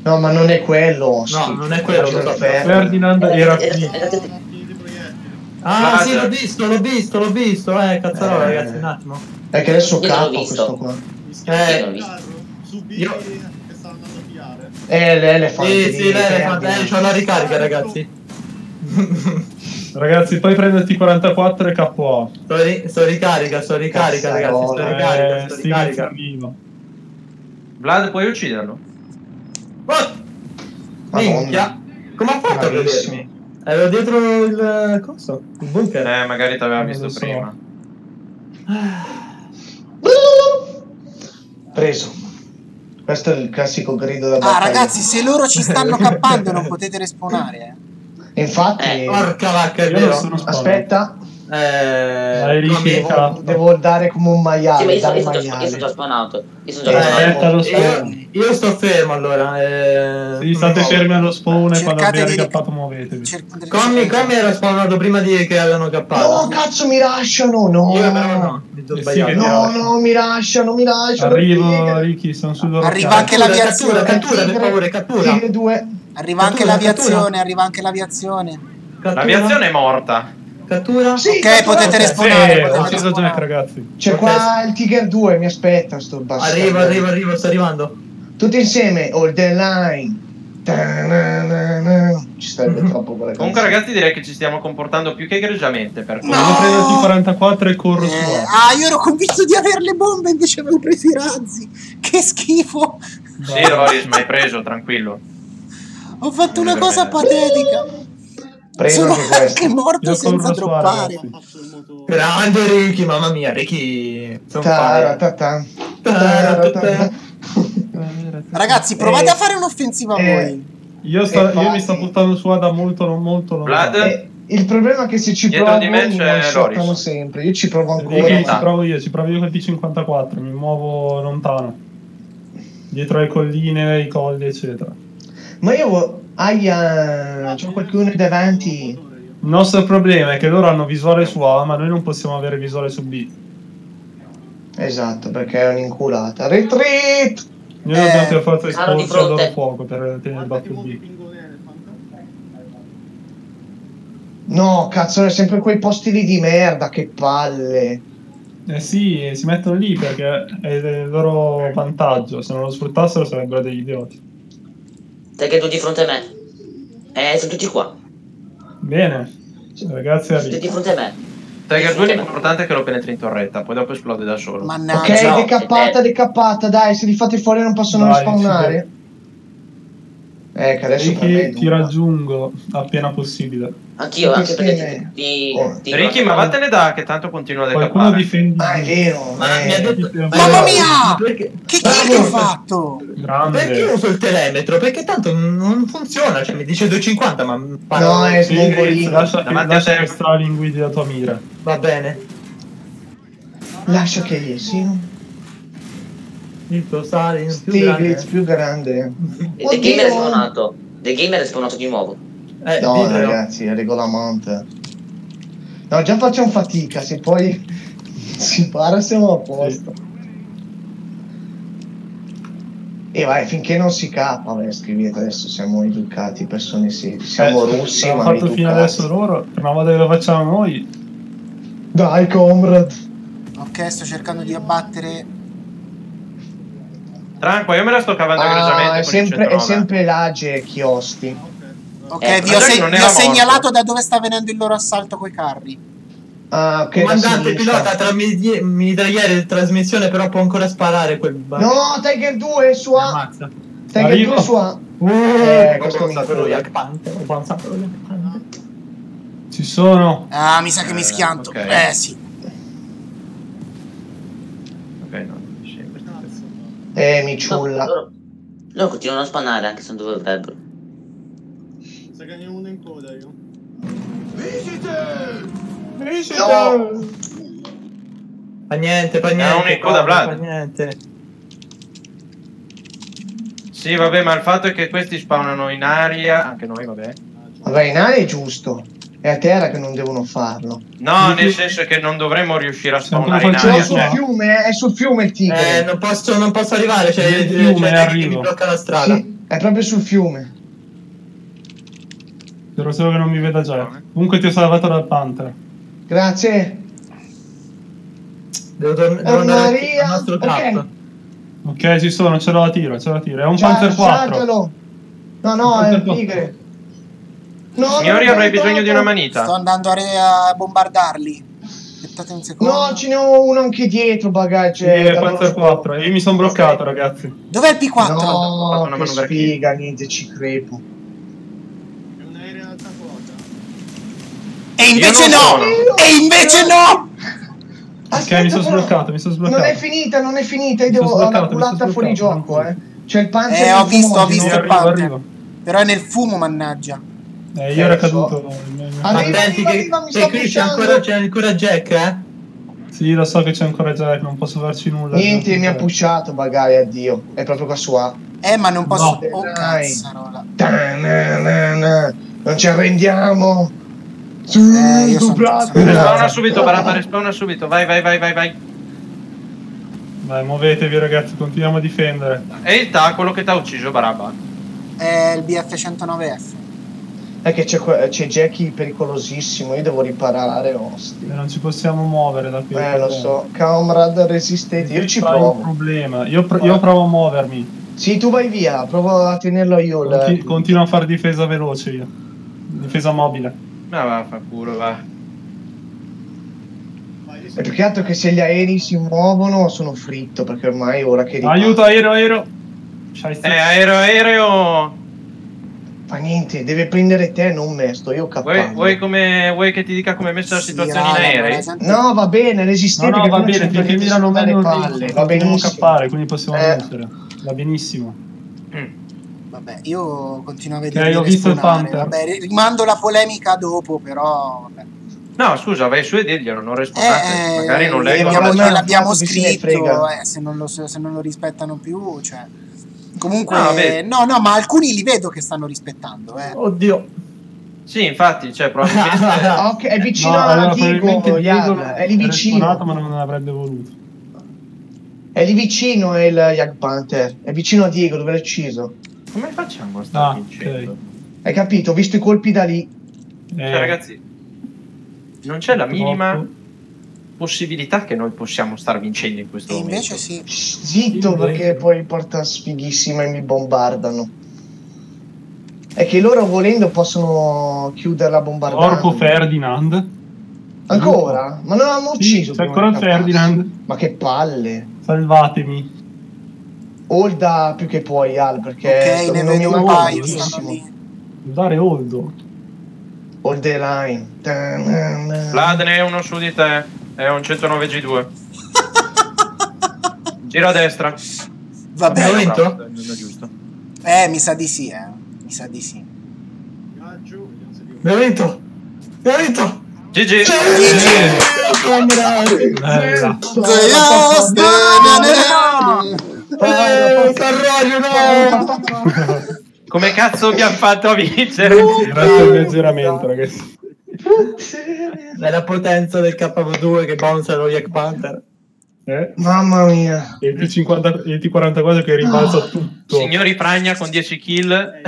Speaker 3: No, ma non è quello.
Speaker 6: No, non è quello, lo
Speaker 5: Ferdinand era
Speaker 8: Eh,
Speaker 5: qui.
Speaker 6: Ah, sì, l'ho visto, l'ho visto, l'ho visto, eh, cazzarola,
Speaker 3: Eh.
Speaker 6: ragazzi, un attimo.
Speaker 3: È che adesso capo questo qua.
Speaker 6: Eh,
Speaker 8: Io l'ho visto.
Speaker 7: Su B
Speaker 6: Io-
Speaker 7: che sta andando a piare.
Speaker 3: Eh, l'elefante.
Speaker 6: Sì, sì, l'elefante, eh, c'ho la ricarica, ragazzi.
Speaker 5: Ragazzi, poi prenditi 44 e KO.
Speaker 6: Sto, ri- sto ricarica, sto ricarica, ragazzi, sto ricarica,
Speaker 5: Eh,
Speaker 6: sto
Speaker 5: sì,
Speaker 6: ricarica.
Speaker 4: Vlad, puoi ucciderlo?
Speaker 6: Oh, minchia! Come ha fatto a vedermi? Ero dietro il coso, il bunker.
Speaker 4: Eh, magari ti aveva
Speaker 5: Non
Speaker 4: visto
Speaker 5: so.
Speaker 4: prima.
Speaker 3: Preso. Questo è il classico grido da
Speaker 2: Ah,
Speaker 3: battaglia.
Speaker 2: ragazzi, se loro ci stanno cappando non potete respawnare, eh.
Speaker 3: Infatti,
Speaker 8: Eh,
Speaker 6: Porca vacca, è
Speaker 5: Io non
Speaker 6: vero.
Speaker 5: sono
Speaker 3: aspetta,
Speaker 6: Eh, come-
Speaker 5: Cazzo.
Speaker 3: devo dare come un
Speaker 8: Sì, ma
Speaker 3: maiale,
Speaker 8: io sono,
Speaker 3: dai
Speaker 8: io sono già, io
Speaker 3: maiale.
Speaker 8: sono già spawnato. Io sono
Speaker 6: Eh,
Speaker 8: già.
Speaker 5: Aspetta lo
Speaker 6: io,
Speaker 5: spawn.
Speaker 6: io sto fermo allora. Eh,
Speaker 5: Sì, state
Speaker 6: no.
Speaker 5: fermi allo spawn e quando
Speaker 2: di-
Speaker 5: ricappato muovetevi.
Speaker 2: Di-
Speaker 6: Commi, Commi era spawnato prima di che avevano cappato.
Speaker 3: No, cazzo, mi lasciano, no.
Speaker 6: Io no,
Speaker 5: Eh sì,
Speaker 6: sbagliato.
Speaker 5: che
Speaker 3: No, no, mi lasciano, mi lasciano.
Speaker 5: Arrivo. Ricky, sono sul loro
Speaker 2: Arriva anche l'aviazione.
Speaker 6: cattura, cattura, per favore, cattura.
Speaker 3: Tigre 2.
Speaker 2: Arriva anche l'aviazione, arriva anche l'aviazione.
Speaker 4: L'aviazione è morta.
Speaker 6: Cattura.
Speaker 3: Sì,
Speaker 2: Ok, potete
Speaker 5: Sì,
Speaker 2: respawnare,
Speaker 5: ho ucciso Jack,
Speaker 2: respawnare.
Speaker 5: ragazzi.
Speaker 3: C'è qua il Tiger 2, mi aspetta sto bastardo.
Speaker 6: Arrivo, arrivo, arrivo, sto arrivando.
Speaker 3: Tutti insieme, all the line. Ci starebbe troppo quella
Speaker 4: Comunque, ragazzi, direi che ci stiamo comportando più che egregiamente. Per
Speaker 2: No!
Speaker 5: Devo prenderti 44 e corro su
Speaker 2: Eh,
Speaker 5: A.
Speaker 2: ah, io ero convinto di avere le bombe, invece avevo preso i razzi. Che schifo.
Speaker 4: Sì, Loris, ma hai preso, tranquillo.
Speaker 2: Ho fatto una
Speaker 4: Eh,
Speaker 2: cosa patetica.
Speaker 3: Prendo
Speaker 2: Sono
Speaker 3: anche questo.
Speaker 2: anche morto
Speaker 5: Io
Speaker 2: senza droppare.
Speaker 6: Grande Ricky, mamma mia, Ricky.
Speaker 2: Ragazzi, provate
Speaker 3: Eh,
Speaker 2: a fare un'offensiva
Speaker 3: eh,
Speaker 2: voi.
Speaker 5: Io, sta-
Speaker 3: E
Speaker 5: io mi sto buttando su da molto, non molto lontano.
Speaker 4: Vlad?
Speaker 3: Eh, il problema è che se ci
Speaker 4: Dietro
Speaker 3: provo
Speaker 4: di me c'è
Speaker 3: sempre. Io ci provo ancora.
Speaker 5: Ricky, ci provo io, ci provo io col P54, mi muovo lontano. Dietro le colline, i colli, eccetera.
Speaker 3: Ma io aia, c'ho qualcuno davanti.
Speaker 5: Il nostro problema è che loro hanno visuale su A, ma noi non possiamo avere visuale su B.
Speaker 3: Esatto, perché è un'inculata. Retreat!
Speaker 5: Noi
Speaker 2: Eh,
Speaker 5: dobbiamo per forza
Speaker 8: Carlo di
Speaker 5: esporci al loro fuoco per tenere
Speaker 7: che
Speaker 5: battuto B.
Speaker 3: No, cazzo, è sempre quei posti lì di merda, che palle.
Speaker 5: Eh sì, si mettono lì perché è il loro vantaggio. Se non lo sfruttassero sarebbero degli idioti.
Speaker 8: Che tu di fronte a me. Eh, sono tutti qua.
Speaker 5: Bene, ragazzi,
Speaker 8: Sono tutti di fronte a me.
Speaker 4: Tiger 2 l'importante è che lo penetri in torretta, poi dopo esplode da solo.
Speaker 2: Mannaggia.
Speaker 3: Ok,
Speaker 8: no,
Speaker 3: decappata,
Speaker 8: eh.
Speaker 3: decappata, dai, se li fate fuori non possono
Speaker 5: Dai,
Speaker 3: respawnare. Eh, che adesso
Speaker 5: Ricky, ti raggiungo appena possibile.
Speaker 8: Anch'io, anche perché
Speaker 3: insieme.
Speaker 8: ti, ti,
Speaker 3: Oh.
Speaker 8: ti-
Speaker 4: Ricky, ma vattene da, che tanto continua a
Speaker 5: Qualcuno
Speaker 4: decappare.
Speaker 5: difendi.
Speaker 3: Ah, è vero.
Speaker 6: Ma
Speaker 3: eh.
Speaker 6: mi ha detto...
Speaker 2: Mamma mia!
Speaker 6: Perché,
Speaker 2: Che che ho fatto?
Speaker 5: Grande.
Speaker 6: perché uso il telemetro? Perché tanto non funziona, cioè mi dice 250 ma...
Speaker 3: No, è
Speaker 5: Sì,
Speaker 3: smongolino.
Speaker 5: lascia che,
Speaker 4: Davanti
Speaker 5: lascia che strali la tua mira.
Speaker 6: Va bene.
Speaker 3: Lascia che io sì.
Speaker 6: Il in più grande.
Speaker 3: più grande.
Speaker 8: E The Gamer è spawnato. The Gamer è spawnato di nuovo.
Speaker 6: Eh,
Speaker 3: No,
Speaker 6: ditelo.
Speaker 3: ragazzi, è regolamento. No, già facciamo fatica, se poi si para siamo a posto. E vai, finché non si capa, vai, scrivete adesso siamo educati, persone serie. Siamo
Speaker 5: Eh,
Speaker 3: russi, ma
Speaker 5: fatto fino adesso loro. Prima volta che lo facciamo noi.
Speaker 3: Dai, comrade.
Speaker 2: Ok, sto cercando di abbattere.
Speaker 4: Tranquillo, io me la sto cavando egregiamente
Speaker 3: Ah, è sempre, è
Speaker 4: 190.
Speaker 3: sempre l'age Chiosti.
Speaker 2: Ok,
Speaker 8: Eh,
Speaker 2: vi ho, se- vi ho segnalato da dove sta venendo il loro assalto coi carri.
Speaker 3: Ah, ok. da
Speaker 6: Comandante, pilota, tra mi- mitragliere di trasmissione, però può ancora sparare quel ba-
Speaker 3: No, Tiger 2 su
Speaker 6: Mi
Speaker 3: A.
Speaker 6: ammazza.
Speaker 3: Tiger
Speaker 5: Arrivo.
Speaker 3: 2 su A.
Speaker 6: Uh,
Speaker 3: Eh, questo mi.
Speaker 5: Ci sono.
Speaker 2: Ah, mi sa che mi
Speaker 4: Eh,
Speaker 2: schianto.
Speaker 4: ok.
Speaker 2: Eh sì.
Speaker 4: Ok, no, mi.
Speaker 3: Eh, mi
Speaker 8: No,
Speaker 3: ciulla.
Speaker 8: loro, loro continuano a spannare anche se non dovrebbero.
Speaker 7: Se che ne uno in coda io.
Speaker 3: No.
Speaker 6: Fa niente, fa niente.
Speaker 4: uno in coda, Vlad.
Speaker 6: Fa niente.
Speaker 4: Sì, vabbè, ma il fatto è che questi spawnano in aria, anche noi, vabbè.
Speaker 3: Vabbè, in aria è giusto. È a terra che non devono farlo.
Speaker 4: No, nel senso che non dovremmo riuscire a spawnare in
Speaker 5: facciamo
Speaker 3: È
Speaker 4: aria.
Speaker 3: sul
Speaker 5: no.
Speaker 3: fiume, è sul fiume il tigre.
Speaker 6: Eh, non posso, non posso arrivare, c'è
Speaker 5: Il
Speaker 6: c'è-
Speaker 5: fiume,
Speaker 6: che
Speaker 5: arrivo.
Speaker 6: mi blocca la strada.
Speaker 3: Sì, è proprio sul fiume.
Speaker 5: Spero solo che non mi veda già. Comunque ti ho salvato dal Panther.
Speaker 3: Grazie.
Speaker 6: Devo, devo
Speaker 3: Eh,
Speaker 6: andare
Speaker 3: Maria,
Speaker 6: al nostro
Speaker 3: ok.
Speaker 6: cap.
Speaker 5: Ok, ci sono, ce l'ho la tiro, ce l'ho la tiro. È un
Speaker 3: Ciao,
Speaker 5: Panzer 4.
Speaker 3: lasciatelo. No, no, è il tigre. No,
Speaker 4: Signori, avrei bisogno di una manita.
Speaker 2: Sto andando a, re- a bombardarli. Aspettate un secondo.
Speaker 3: No, ce ne ho uno anche dietro, bagaggio.
Speaker 5: Sì, è Panzer 4. Io mi sono bloccato, ragazzi.
Speaker 2: Dov'è il P4?
Speaker 3: No,
Speaker 4: una
Speaker 3: che sfiga, niente, ci crepo.
Speaker 2: E invece no!
Speaker 4: sono.
Speaker 2: E invece no!
Speaker 5: Ok, mi sono sbloccato, mi sono
Speaker 3: Non è
Speaker 5: sbloccato.
Speaker 3: finita, non è finita, io devo ho
Speaker 5: sbloccato, sono
Speaker 3: culata fuori
Speaker 5: sbloccato.
Speaker 3: gioco, eh. C'è il panzer
Speaker 2: Eh, ho visto, ho visto il
Speaker 5: arrivo.
Speaker 2: Però è nel fumo, mannaggia.
Speaker 5: Eh, io ero caduto.
Speaker 6: Attenti che,
Speaker 3: sto
Speaker 6: qui c'è ancora, c'è ancora Jack, eh?
Speaker 5: Sì, lo so che c'è ancora Jack, non posso farci nulla.
Speaker 3: Niente, mi ha pushato, magari, addio. È proprio qua su A.
Speaker 2: Eh, ma non posso...
Speaker 3: No.
Speaker 2: oh,
Speaker 3: Dai.
Speaker 2: cazzarola.
Speaker 3: Non ci arrendiamo. Su,
Speaker 2: Eh, io son-
Speaker 3: duplato.
Speaker 2: sono-
Speaker 4: Spawna subito, Barabba, respawna subito. Vai, vai, vai, vai, vai.
Speaker 5: Dai, muovetevi ragazzi, continuiamo a difendere.
Speaker 4: E il ta, quello che ti ha ucciso, Barabba.
Speaker 2: È il BF-109F.
Speaker 3: È che c'è, c'è Jackie pericolosissimo, io devo riparare, osti.
Speaker 5: E non ci possiamo muovere da qui.
Speaker 3: Eh, lo so. Comrade, resistete, io ci provo.
Speaker 5: problema. Io, pr- io provo a muovermi.
Speaker 3: Sì, tu vai via, provo a tenerlo io. il-
Speaker 5: Conti- continuo a fare difesa veloce io. Difesa mobile.
Speaker 4: No, va, fa culo, va.
Speaker 3: È più che altro che se gli aerei si muovono sono fritto, perché ormai ora che riparo-
Speaker 5: Aiuto, aereo, aereo.
Speaker 4: Eh, aereo, aereo.
Speaker 3: Fa niente, deve prendere te, non me, sto io
Speaker 4: Vuoi,
Speaker 3: cappando.
Speaker 4: vuoi, come, vuoi che ti dica come è messa la situazione in
Speaker 2: raga,
Speaker 4: aerei?
Speaker 2: la gente-
Speaker 3: No, va bene,
Speaker 5: No,
Speaker 3: resistete.
Speaker 5: no,
Speaker 3: che
Speaker 5: va
Speaker 3: non
Speaker 5: bene, mirano
Speaker 3: sulle
Speaker 5: meglio
Speaker 3: palle, va
Speaker 5: a
Speaker 3: benissimo.
Speaker 5: cappare, quindi possiamo
Speaker 3: Eh.
Speaker 5: vincere. Va benissimo.
Speaker 2: Vabbè, io continuo a vedere.
Speaker 5: ho visto il. Panther.
Speaker 2: Vabbè, ri- rimando la polemica dopo, però. Vabbè.
Speaker 4: No, scusa, vai su e diglielo, non rispondete.
Speaker 2: Eh,
Speaker 4: Magari non
Speaker 2: eh,
Speaker 4: chat.
Speaker 2: l'abbiamo scritto, eh, se, non lo, se non lo rispettano più, cioè. Comunque,
Speaker 4: Ah,
Speaker 2: no, no, ma alcuni li vedo che stanno rispettando. Eh.
Speaker 6: Oddio.
Speaker 4: Sì, infatti, cioè, probabilmente...
Speaker 3: Ah, ok, è vicino
Speaker 5: No,
Speaker 3: a
Speaker 5: allora,
Speaker 3: è lì vicino.
Speaker 5: ma non avrebbe voluto.
Speaker 3: È lì vicino è il Young Panther. È vicino a Diego dove l'hai ucciso.
Speaker 4: Come facciamo a stare
Speaker 5: Ah,
Speaker 4: vincendo?
Speaker 3: Hai capito? Ho visto i colpi da lì.
Speaker 5: Eh,
Speaker 4: Cioè, ragazzi, non c'è la minima. Possibilità che noi possiamo star vincendo in questo
Speaker 2: E
Speaker 4: momento.
Speaker 2: invece sì.
Speaker 3: Zitto
Speaker 5: Sì,
Speaker 3: perché poi porta sfighissima e mi bombardano. È che loro volendo possono chiuderla bombardando.
Speaker 5: Orco Ferdinand.
Speaker 3: Ancora? Ma non l'avevamo
Speaker 5: Sì,
Speaker 3: ucciso.
Speaker 5: c'è
Speaker 3: prima
Speaker 5: ancora. Ferdinand.
Speaker 3: Ma che palle.
Speaker 5: Salvatemi.
Speaker 3: Holda più che puoi, Al, perché
Speaker 2: ok,
Speaker 3: sto-
Speaker 2: ne
Speaker 3: non mi manca.
Speaker 5: Dare Oldo.
Speaker 3: Hold the line. Ta-na-na.
Speaker 4: Vlad ne è uno su di te, è un 109 G2. Gira a destra.
Speaker 2: Vabbè,
Speaker 6: vinto?
Speaker 4: Bravo, non è giusto.
Speaker 2: eh, mi sa di sì, eh. Mi sa di sì.
Speaker 6: Abbiamo vinto. Abbiamo vinto.
Speaker 4: GG.
Speaker 5: Bella.
Speaker 4: Come cazzo mi ha fatto a vincere?
Speaker 5: Grazie al mio ragazzi.
Speaker 6: È la potenza del KV2 che bounce lo Yak Panther.
Speaker 5: Eh?
Speaker 3: Mamma mia.
Speaker 5: E il T50 e il T44 che ribalza tutto.
Speaker 4: Signori Fragna con 10 kill.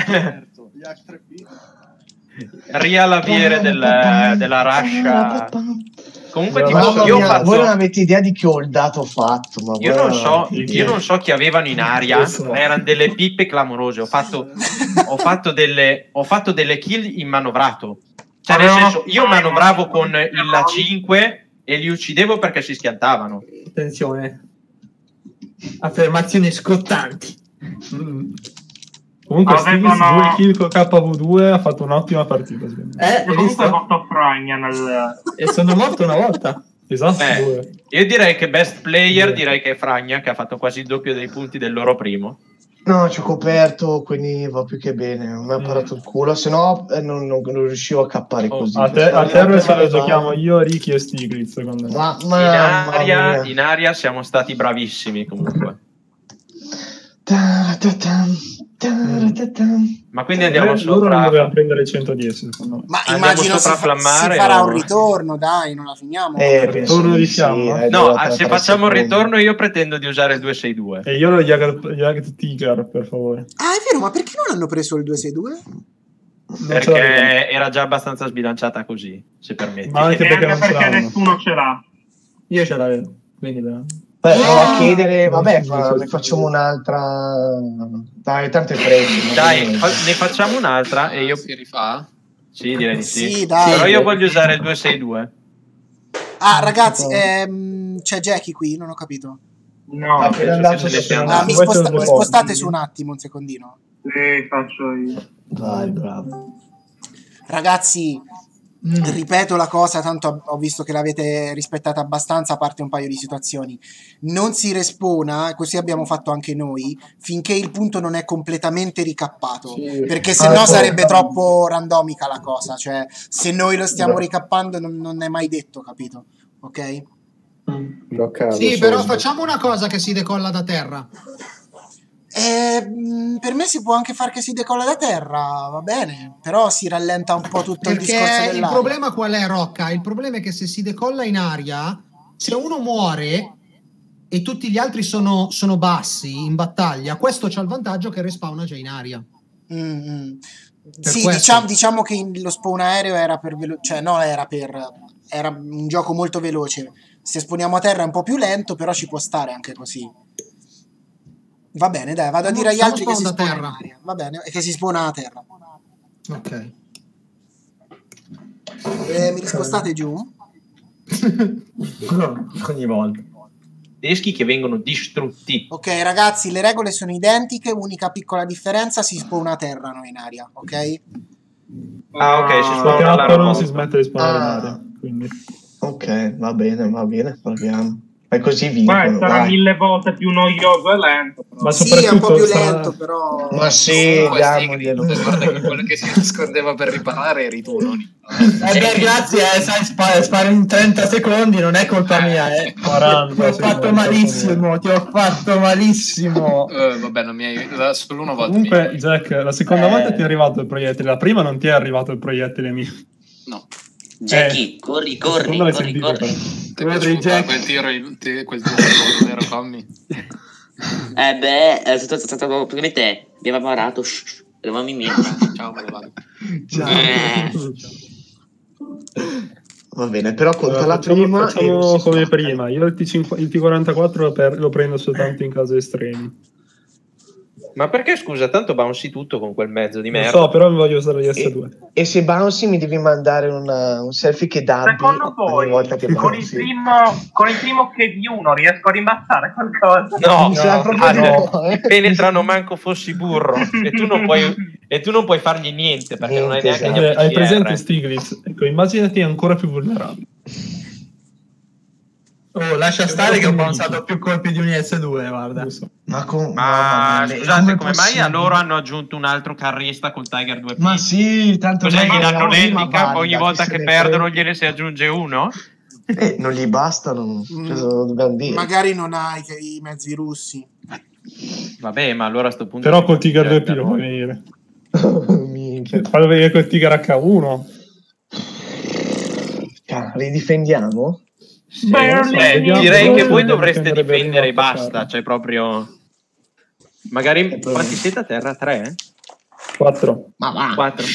Speaker 4: Ria Laviere del- della Russia. Comunque tipo,
Speaker 3: Mamma
Speaker 4: io
Speaker 3: mia, voi non avete idea di che holdato ho fatto. Ma
Speaker 4: Io non, so, io non so chi avevano in aria, ma erano delle pippe clamorose. Ho fatto, ho fatto, delle, ho fatto delle kill in manovrato. Cioè, nel senso, io manovravo con il la 5 e li uccidevo perché si schiantavano.
Speaker 6: Attenzione. Affermazioni scottanti.
Speaker 5: Mm. Comunque
Speaker 11: Avevano-
Speaker 5: Stiggs 2 kill con KV2 ha fatto un'ottima partita.
Speaker 6: Eh,
Speaker 11: Comunque
Speaker 6: visto?
Speaker 11: porto Fragna nel...
Speaker 6: E sono morto una volta.
Speaker 5: Esatto,
Speaker 4: Eh,
Speaker 5: due.
Speaker 4: io direi che best player, direi che è Fragna, che ha fatto quasi il doppio dei punti del loro primo.
Speaker 3: No, ci ho coperto, quindi va più che bene. Mi ha
Speaker 5: Mm.
Speaker 3: parato il culo, se no eh, non, non- non riuscivo a cappare
Speaker 4: Oh,
Speaker 3: così.
Speaker 5: A, te, a terra ce lo giochiamo io, Ricky e Stiglitz, secondo me.
Speaker 3: Ma,
Speaker 4: In
Speaker 3: mamma
Speaker 4: aria, in aria siamo stati bravissimi comunque.
Speaker 3: Ta-ta-tam, ta-ta-tam.
Speaker 4: Ma quindi andiamo
Speaker 5: Eh, Loro non
Speaker 4: sopra.
Speaker 5: dovevano prendere 110, secondo me.
Speaker 2: Ma
Speaker 4: Andiamo
Speaker 2: immagino si,
Speaker 4: sopra a
Speaker 2: fa- si farà
Speaker 4: o-
Speaker 2: un ritorno, dai, non la finiamo.
Speaker 3: Eh,
Speaker 5: Ritorno di
Speaker 3: sì,
Speaker 5: fiamma?
Speaker 3: eh,
Speaker 4: No, ah, se facciamo il
Speaker 3: secondi.
Speaker 4: ritorno io pretendo di usare il 262.
Speaker 5: E io lo Jagd Tiger, per favore.
Speaker 2: Ah, è vero, ma perché non hanno preso il 262?
Speaker 5: Non.
Speaker 4: Perché era già abbastanza sbilanciata così, se permetti.
Speaker 5: Ma anche perché
Speaker 11: anche perché nessuno ce l'ha.
Speaker 6: Io ce l'avevo. quindi...
Speaker 3: Beh, provo a chiedere, vabbè, fa- ne facciamo un'altra. Dai, tanto è freddo.
Speaker 4: Dai, fa- ne facciamo un'altra e io...
Speaker 9: Si rifà?
Speaker 4: Sì, direi di sì.
Speaker 2: Sì, dai.
Speaker 4: Però io voglio usare il 262.
Speaker 2: Ah, ragazzi, ehm, c'è Jackie qui, non ho capito.
Speaker 11: No,
Speaker 3: Ah,
Speaker 2: Ah, mi sposta-
Speaker 3: po'.
Speaker 2: spostate su un attimo, un secondino.
Speaker 11: sì, faccio io.
Speaker 3: Vai, bravo.
Speaker 2: Ragazzi,
Speaker 1: Mm.
Speaker 2: ripeto la cosa, tanto ho visto che l'avete rispettata abbastanza, a parte un paio di situazioni. Non si respona, così abbiamo fatto anche noi, finché il punto non è completamente ricappato.
Speaker 5: Sì.
Speaker 2: Perché se
Speaker 3: Ah,
Speaker 2: no
Speaker 3: ecco.
Speaker 2: sarebbe troppo randomica la cosa. Cioè, se noi lo stiamo ricappando, non, non è mai detto, capito? Ok?
Speaker 5: Bloccato,
Speaker 1: Sì, però facciamo una cosa che si decolla da terra.
Speaker 2: Eh, mh, per me si può anche far che si decolla da terra, va bene, però si rallenta un po' tutto il discorso
Speaker 1: Perché il
Speaker 2: dell'aria.
Speaker 1: problema qual è, Rocca? Il problema è che se si decolla in aria, se uno muore e tutti gli altri sono, sono bassi in battaglia, questo c'ha il vantaggio che respawna già in aria.
Speaker 2: Mm, mm.
Speaker 1: Per
Speaker 2: Sì, diciamo, diciamo che lo spawn aereo era per velo- cioè no, era per era un gioco molto veloce. Se esponiamo a terra è un po' più lento, però ci può stare anche così. Va bene, dai, vado a dire agli altri che si spona in
Speaker 1: terra.
Speaker 2: aria. Va bene, e che si spona a terra.
Speaker 1: Ok.
Speaker 2: Eh, mi rispostate giù?
Speaker 6: Ogni volta.
Speaker 4: Teschi che vengono distrutti.
Speaker 2: Ok, ragazzi, le regole sono identiche, unica piccola differenza, si spawna a terra, non in aria, ok?
Speaker 4: Ah, ok, si
Speaker 5: Perché
Speaker 4: spawna
Speaker 5: la non si smette di spawnare in
Speaker 3: Ah.
Speaker 5: aria. Quindi.
Speaker 3: Ok, va bene, va bene, proviamo. E così
Speaker 11: Beh,
Speaker 3: vincono,
Speaker 11: sarà
Speaker 3: dai.
Speaker 11: mille volte più noioso e lento. però.
Speaker 5: Ma
Speaker 2: Sì, è un po'
Speaker 5: soprattutto
Speaker 2: più
Speaker 5: sarà-
Speaker 2: lento, però...
Speaker 3: Ma sì,
Speaker 9: Comunque,
Speaker 3: diamoglielo.
Speaker 9: Guarda che quello che si nascondeva per riparare eri tu, non
Speaker 6: Eh beh, grazie, eh, sai, spa- sparo in 30 secondi, non è colpa mia, eh.
Speaker 5: 40
Speaker 6: Ti ho fatto malissimo, ti ho fatto malissimo.
Speaker 9: Eh, vabbè, non mi hai... la- Solo una volta
Speaker 5: Comunque, Jack, la seconda
Speaker 6: Eh.
Speaker 5: volta ti è arrivato il proiettile, la prima non ti è arrivato il proiettile mio.
Speaker 9: No.
Speaker 8: Jackie, corri,
Speaker 5: La
Speaker 8: corri,
Speaker 5: l'hai
Speaker 8: corri,
Speaker 5: sentito,
Speaker 8: corri.
Speaker 5: però.
Speaker 9: Ti piaciuto
Speaker 6: Jack.
Speaker 9: quel tiro, il- ti- quel tiro vero commi?
Speaker 8: Eh beh, è stato, è stato praticamente abbiamo shh, eravamo in mente.
Speaker 9: Ciao, me ne vado.
Speaker 8: Eh,
Speaker 3: Va bene, però conta
Speaker 5: Allora,
Speaker 3: la
Speaker 5: facciamo,
Speaker 3: prima e
Speaker 5: facciamo come prima. Io il, T5 il T44 lo, per- lo prendo soltanto in casi estremi.
Speaker 4: Ma perché scusa, tanto bouncy tutto con quel mezzo di
Speaker 5: Non
Speaker 4: merda?
Speaker 5: so, però mi voglio usare gli S2.
Speaker 3: E se bouncy mi devi mandare una- un selfie che dubbi
Speaker 11: Secondo
Speaker 3: ogni
Speaker 11: voi,
Speaker 3: volta che
Speaker 11: con il, primo, con il primo che di uno riesco a rimbazzare qualcosa?
Speaker 4: No,
Speaker 3: proprio
Speaker 4: ah, no.
Speaker 3: no, eh.
Speaker 4: penetrano manco fossi burro e tu non puoi, e tu non puoi fargli niente perché non hai
Speaker 3: Niente,
Speaker 4: neanche
Speaker 3: esatto.
Speaker 4: gli
Speaker 5: Eh, hai presente Stiglitz? Ecco, immaginati ancora più vulnerabile.
Speaker 6: Oh, lascia stare che ho bounzato più colpi di un S2, guarda.
Speaker 5: Non.
Speaker 3: Ma, com-
Speaker 4: Ma
Speaker 3: mia,
Speaker 4: scusate,
Speaker 3: com'è
Speaker 4: come mai a loro hanno aggiunto un altro carrista col Tiger 2P?
Speaker 3: Ma sì, tanto
Speaker 4: Cos'è, gli danno l'handicap ogni volta che perdono gliene si aggiunge uno?
Speaker 3: Eh, non gli bastano,
Speaker 2: Mm.
Speaker 3: dire?
Speaker 2: Magari non hai che- i mezzi russi.
Speaker 4: Vabbè, ma allora a sto punto...
Speaker 5: Però col Tiger
Speaker 4: Cioè,
Speaker 5: 2P lo puoi venire.
Speaker 3: Minchia.
Speaker 5: Fallo vedere col Tiger H1.
Speaker 3: Cioè, li
Speaker 11: Beh, Eh,
Speaker 4: direi che voi dovreste
Speaker 5: difendere
Speaker 4: e basta, cioè proprio... Magari quanti siete a terra? Tre?
Speaker 5: 4.
Speaker 3: Ma va.
Speaker 4: Quattro?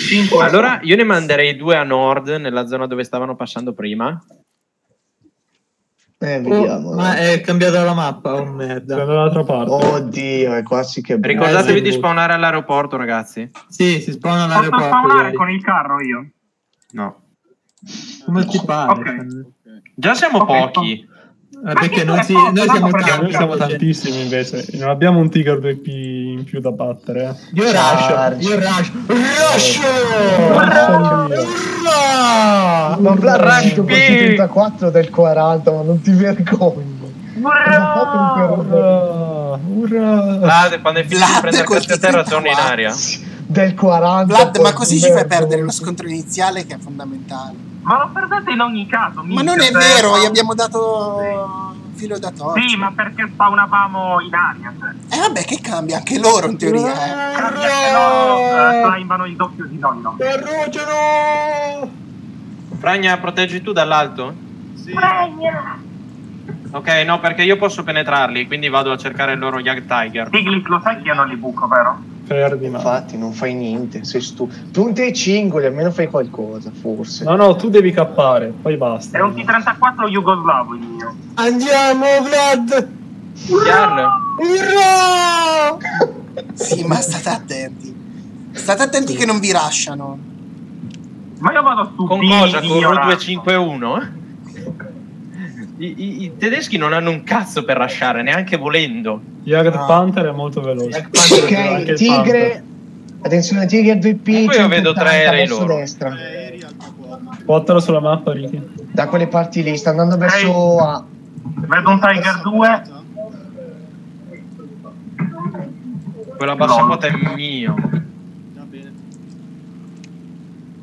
Speaker 4: Allora io ne manderei due a nord, nella zona dove stavano passando prima.
Speaker 3: Eh,
Speaker 6: Oh,
Speaker 3: vediamo.
Speaker 6: ma è cambiata la mappa, oh merda.
Speaker 5: Dall'altra parte.
Speaker 3: Oddio, è quasi che brutto.
Speaker 4: Ricordatevi
Speaker 6: Eh,
Speaker 4: di spawnare all'aeroporto, ragazzi.
Speaker 6: Sì, si spawna
Speaker 11: Posso
Speaker 6: all'aeroporto.
Speaker 11: spawnare
Speaker 6: direi.
Speaker 11: con il carro io?
Speaker 4: No.
Speaker 6: Come ti pare?
Speaker 11: Ok.
Speaker 4: Già siamo
Speaker 11: Ok,
Speaker 4: pochi.
Speaker 6: Eh, perché noi, si- noi siamo tanti.
Speaker 5: Noi siamo tantissimi invece. Non abbiamo un Tiger 2P in più da battere. Eh.
Speaker 6: Io rush, io rush. Rush!
Speaker 3: Ma Vlad è uscito col 34 del 40, ma non ti vergogni.
Speaker 5: Urrà! Urrà!
Speaker 4: Vlad, quando hai finito di prendere a terra, torni in aria.
Speaker 3: Del 40.
Speaker 2: Vlad, ma così ci fai perdere lo scontro iniziale che è fondamentale.
Speaker 11: Ma lo perdete in ogni caso.
Speaker 2: Ma non è
Speaker 11: cioè,
Speaker 2: vero, gli abbiamo dato filo da torcere.
Speaker 11: Sì, ma perché spawnavamo in aria. Cioè.
Speaker 2: E vabbè, che cambia anche loro in teoria, eh.
Speaker 11: Cambia che loro eh, climbano il doppio di noi, no?
Speaker 4: Fragna, proteggi tu dall'alto?
Speaker 11: Sì.
Speaker 4: Ok, no, perché io posso penetrarli, quindi vado a cercare il loro Yag Tiger.
Speaker 11: Stiglitz, lo sai che io non li buco, vero?
Speaker 5: Perdi, ma...
Speaker 3: Infatti, non fai niente. Sei stu... Punti e cingoli, almeno fai qualcosa, forse.
Speaker 5: No, no, tu devi cappare, poi basta.
Speaker 11: È un T34 jugoslavo il mio.
Speaker 6: Andiamo, Vlad!
Speaker 4: Jarl,
Speaker 6: Urrà!
Speaker 2: Sì, ma state attenti. State attenti che non vi lasciano.
Speaker 11: Ma io vado su
Speaker 4: con cosa? Con
Speaker 11: ignoranza.
Speaker 4: 251? eh? I, i- i tedeschi non hanno un cazzo per lasciare, neanche volendo.
Speaker 5: Jagd
Speaker 3: No.
Speaker 5: Panther è molto veloce.
Speaker 3: Ok, Tigre. Attenzione, Tigre 2P.
Speaker 4: E poi io vedo
Speaker 3: 180
Speaker 4: tre aerei loro.
Speaker 3: destra.
Speaker 5: Spottalo sulla mappa, Ricky.
Speaker 3: Da quelle parti lì, sta andando verso A.
Speaker 11: Vedo un Tiger 2.
Speaker 4: Quella bassa quota è mio.
Speaker 7: Va bene.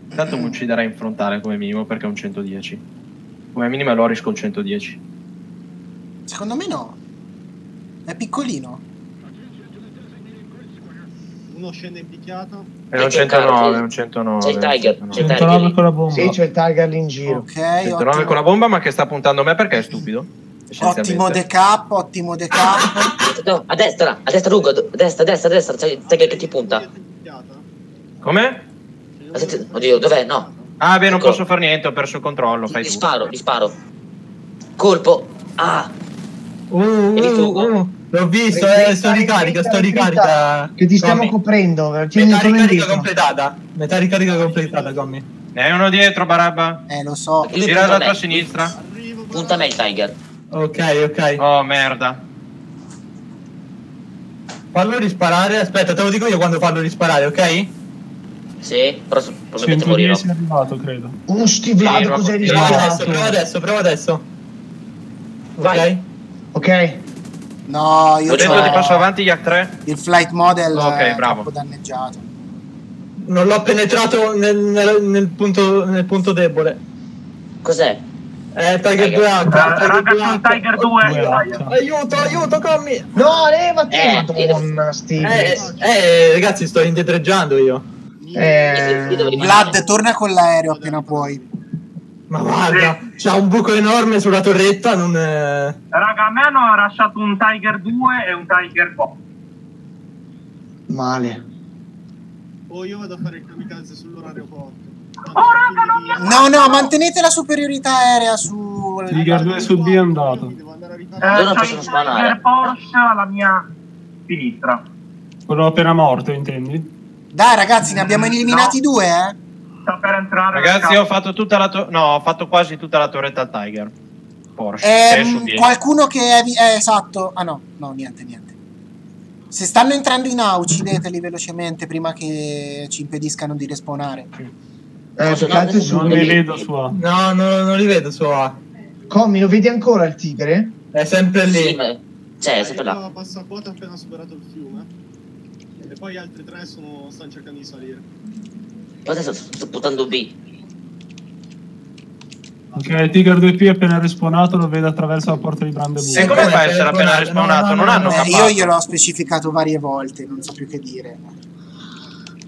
Speaker 4: Intanto mi ucciderei in frontale come minimo perché è un 110. Come minimo è l'Oris col 110.
Speaker 2: Secondo me no. È piccolino.
Speaker 7: Uno scende in picchiata.
Speaker 4: È un
Speaker 8: c'è il
Speaker 4: 109,
Speaker 8: Carl,
Speaker 4: è un 109.
Speaker 8: c'è il Tiger, c'è il
Speaker 4: 109.
Speaker 5: 109 con la bomba.
Speaker 3: Sì, c'è il Tiger lì in giro.
Speaker 2: Ok,
Speaker 4: 109
Speaker 2: ottimo,
Speaker 4: con la bomba ma che sta puntando a me perché è stupido.
Speaker 2: ottimo decap, ottimo decap.
Speaker 8: No, a destra, a destra Lugo, a destra, a destra, a destra, c'è il Tiger che ti punta.
Speaker 4: Come?
Speaker 8: Aspetta, Oddio, dov'è? No.
Speaker 4: Ah beh non
Speaker 8: Ecco.
Speaker 4: posso fare niente, ho perso il controllo, fai
Speaker 8: Gli sparo, gli sparo. Colpo. Ah,
Speaker 6: Uh, uh,
Speaker 8: tu?
Speaker 6: uh, l'ho visto, eh, sto ricarica, sto ricarica.
Speaker 3: Che ti stiamo
Speaker 6: Gommi.
Speaker 3: coprendo. Tieni
Speaker 6: Metà ricarica
Speaker 3: indietro.
Speaker 6: completata. Metà ricarica completata, Gommi.
Speaker 4: Ne hai uno dietro, Barabba.
Speaker 2: Eh, lo so.
Speaker 8: lui
Speaker 4: Gira
Speaker 8: punta a
Speaker 4: da tua sinistra.
Speaker 8: Punta me il Tiger.
Speaker 6: Ok, ok.
Speaker 4: Oh merda.
Speaker 6: Fallo risparare. Aspetta, te lo dico io quando fallo risparare, ok?
Speaker 8: Sì, però probabilmente morirò.
Speaker 5: 110 è arrivato, credo.
Speaker 3: Uno stivlato,
Speaker 4: Sì,
Speaker 3: cos'hai
Speaker 4: ma-
Speaker 6: Prova
Speaker 4: Sì.
Speaker 6: adesso, prova adesso, prova adesso.
Speaker 8: Vai.
Speaker 6: Ok?
Speaker 2: No, io
Speaker 4: Ho detto ti passo avanti Yak 3.
Speaker 2: il flight model
Speaker 4: Ok,
Speaker 2: è
Speaker 4: bravo.
Speaker 2: troppo danneggiato.
Speaker 6: Non l'ho penetrato nel, nel- nel punto, nel punto debole.
Speaker 8: Cos'è?
Speaker 6: Eh, Tiger
Speaker 8: Tiger.
Speaker 6: 2H.
Speaker 11: Eh, raga, c'è un Tiger 2.
Speaker 6: Aiuto, aiuto, Gommi.
Speaker 3: No, levati,
Speaker 8: Eh,
Speaker 3: madonna, Steve.
Speaker 6: Eh, eh, ragazzi, sto indietreggiando io.
Speaker 3: Eh.
Speaker 2: Vlad, torna con l'aereo appena puoi.
Speaker 6: Ma guarda, c'ha un buco enorme sulla torretta, non... eh,
Speaker 11: Raga, a me hanno lasciato un Tiger 2 e un Tiger 4.
Speaker 3: male.
Speaker 7: O io vado a fare il kamikaze sull'aeroporto.
Speaker 11: Oh, raga, non mi
Speaker 2: No, no, mantenete la superiorità aerea su...
Speaker 5: Tiger 2 su B è andato.
Speaker 11: Eh,
Speaker 8: possono
Speaker 11: il
Speaker 8: spanare.
Speaker 11: Tiger Porsche alla mia sinistra.
Speaker 5: Quello appena morto, intendi?
Speaker 2: Dai ragazzi, ne abbiamo eliminati due, eh?
Speaker 11: Sta per entrare.
Speaker 4: Ragazzi, ho fatto tutta la to- No, ho fatto quasi tutta la torretta al Tiger. Porsche.
Speaker 2: Ehm, qualcuno che è... eh, esatto. Ah no, no, niente, niente. Se stanno entrando in A, uccideteli velocemente prima che ci impediscano di respawnare.
Speaker 3: Eh, su...
Speaker 5: Non li vedo su A.
Speaker 6: No, no, non li vedo su A.
Speaker 3: Commi, lo vedi ancora il tigre?
Speaker 6: È sempre lì.
Speaker 8: Sì. Cioè, è sempre là.
Speaker 7: Io passo a quota appena superato il fiume. E poi gli altri tre sono, stanno cercando di salire.
Speaker 8: Io adesso sto buttando B.
Speaker 5: Ok, Tiger 2P appena respawnato lo vedo attraverso la porta di Brandeburg.
Speaker 4: E come fa a
Speaker 6: se
Speaker 4: essere appena
Speaker 6: respawnato?
Speaker 4: respawnato?
Speaker 6: No, no,
Speaker 4: Non
Speaker 6: no,
Speaker 4: hanno
Speaker 6: no.
Speaker 2: Eh, io gliel'ho specificato varie volte, non so più che dire.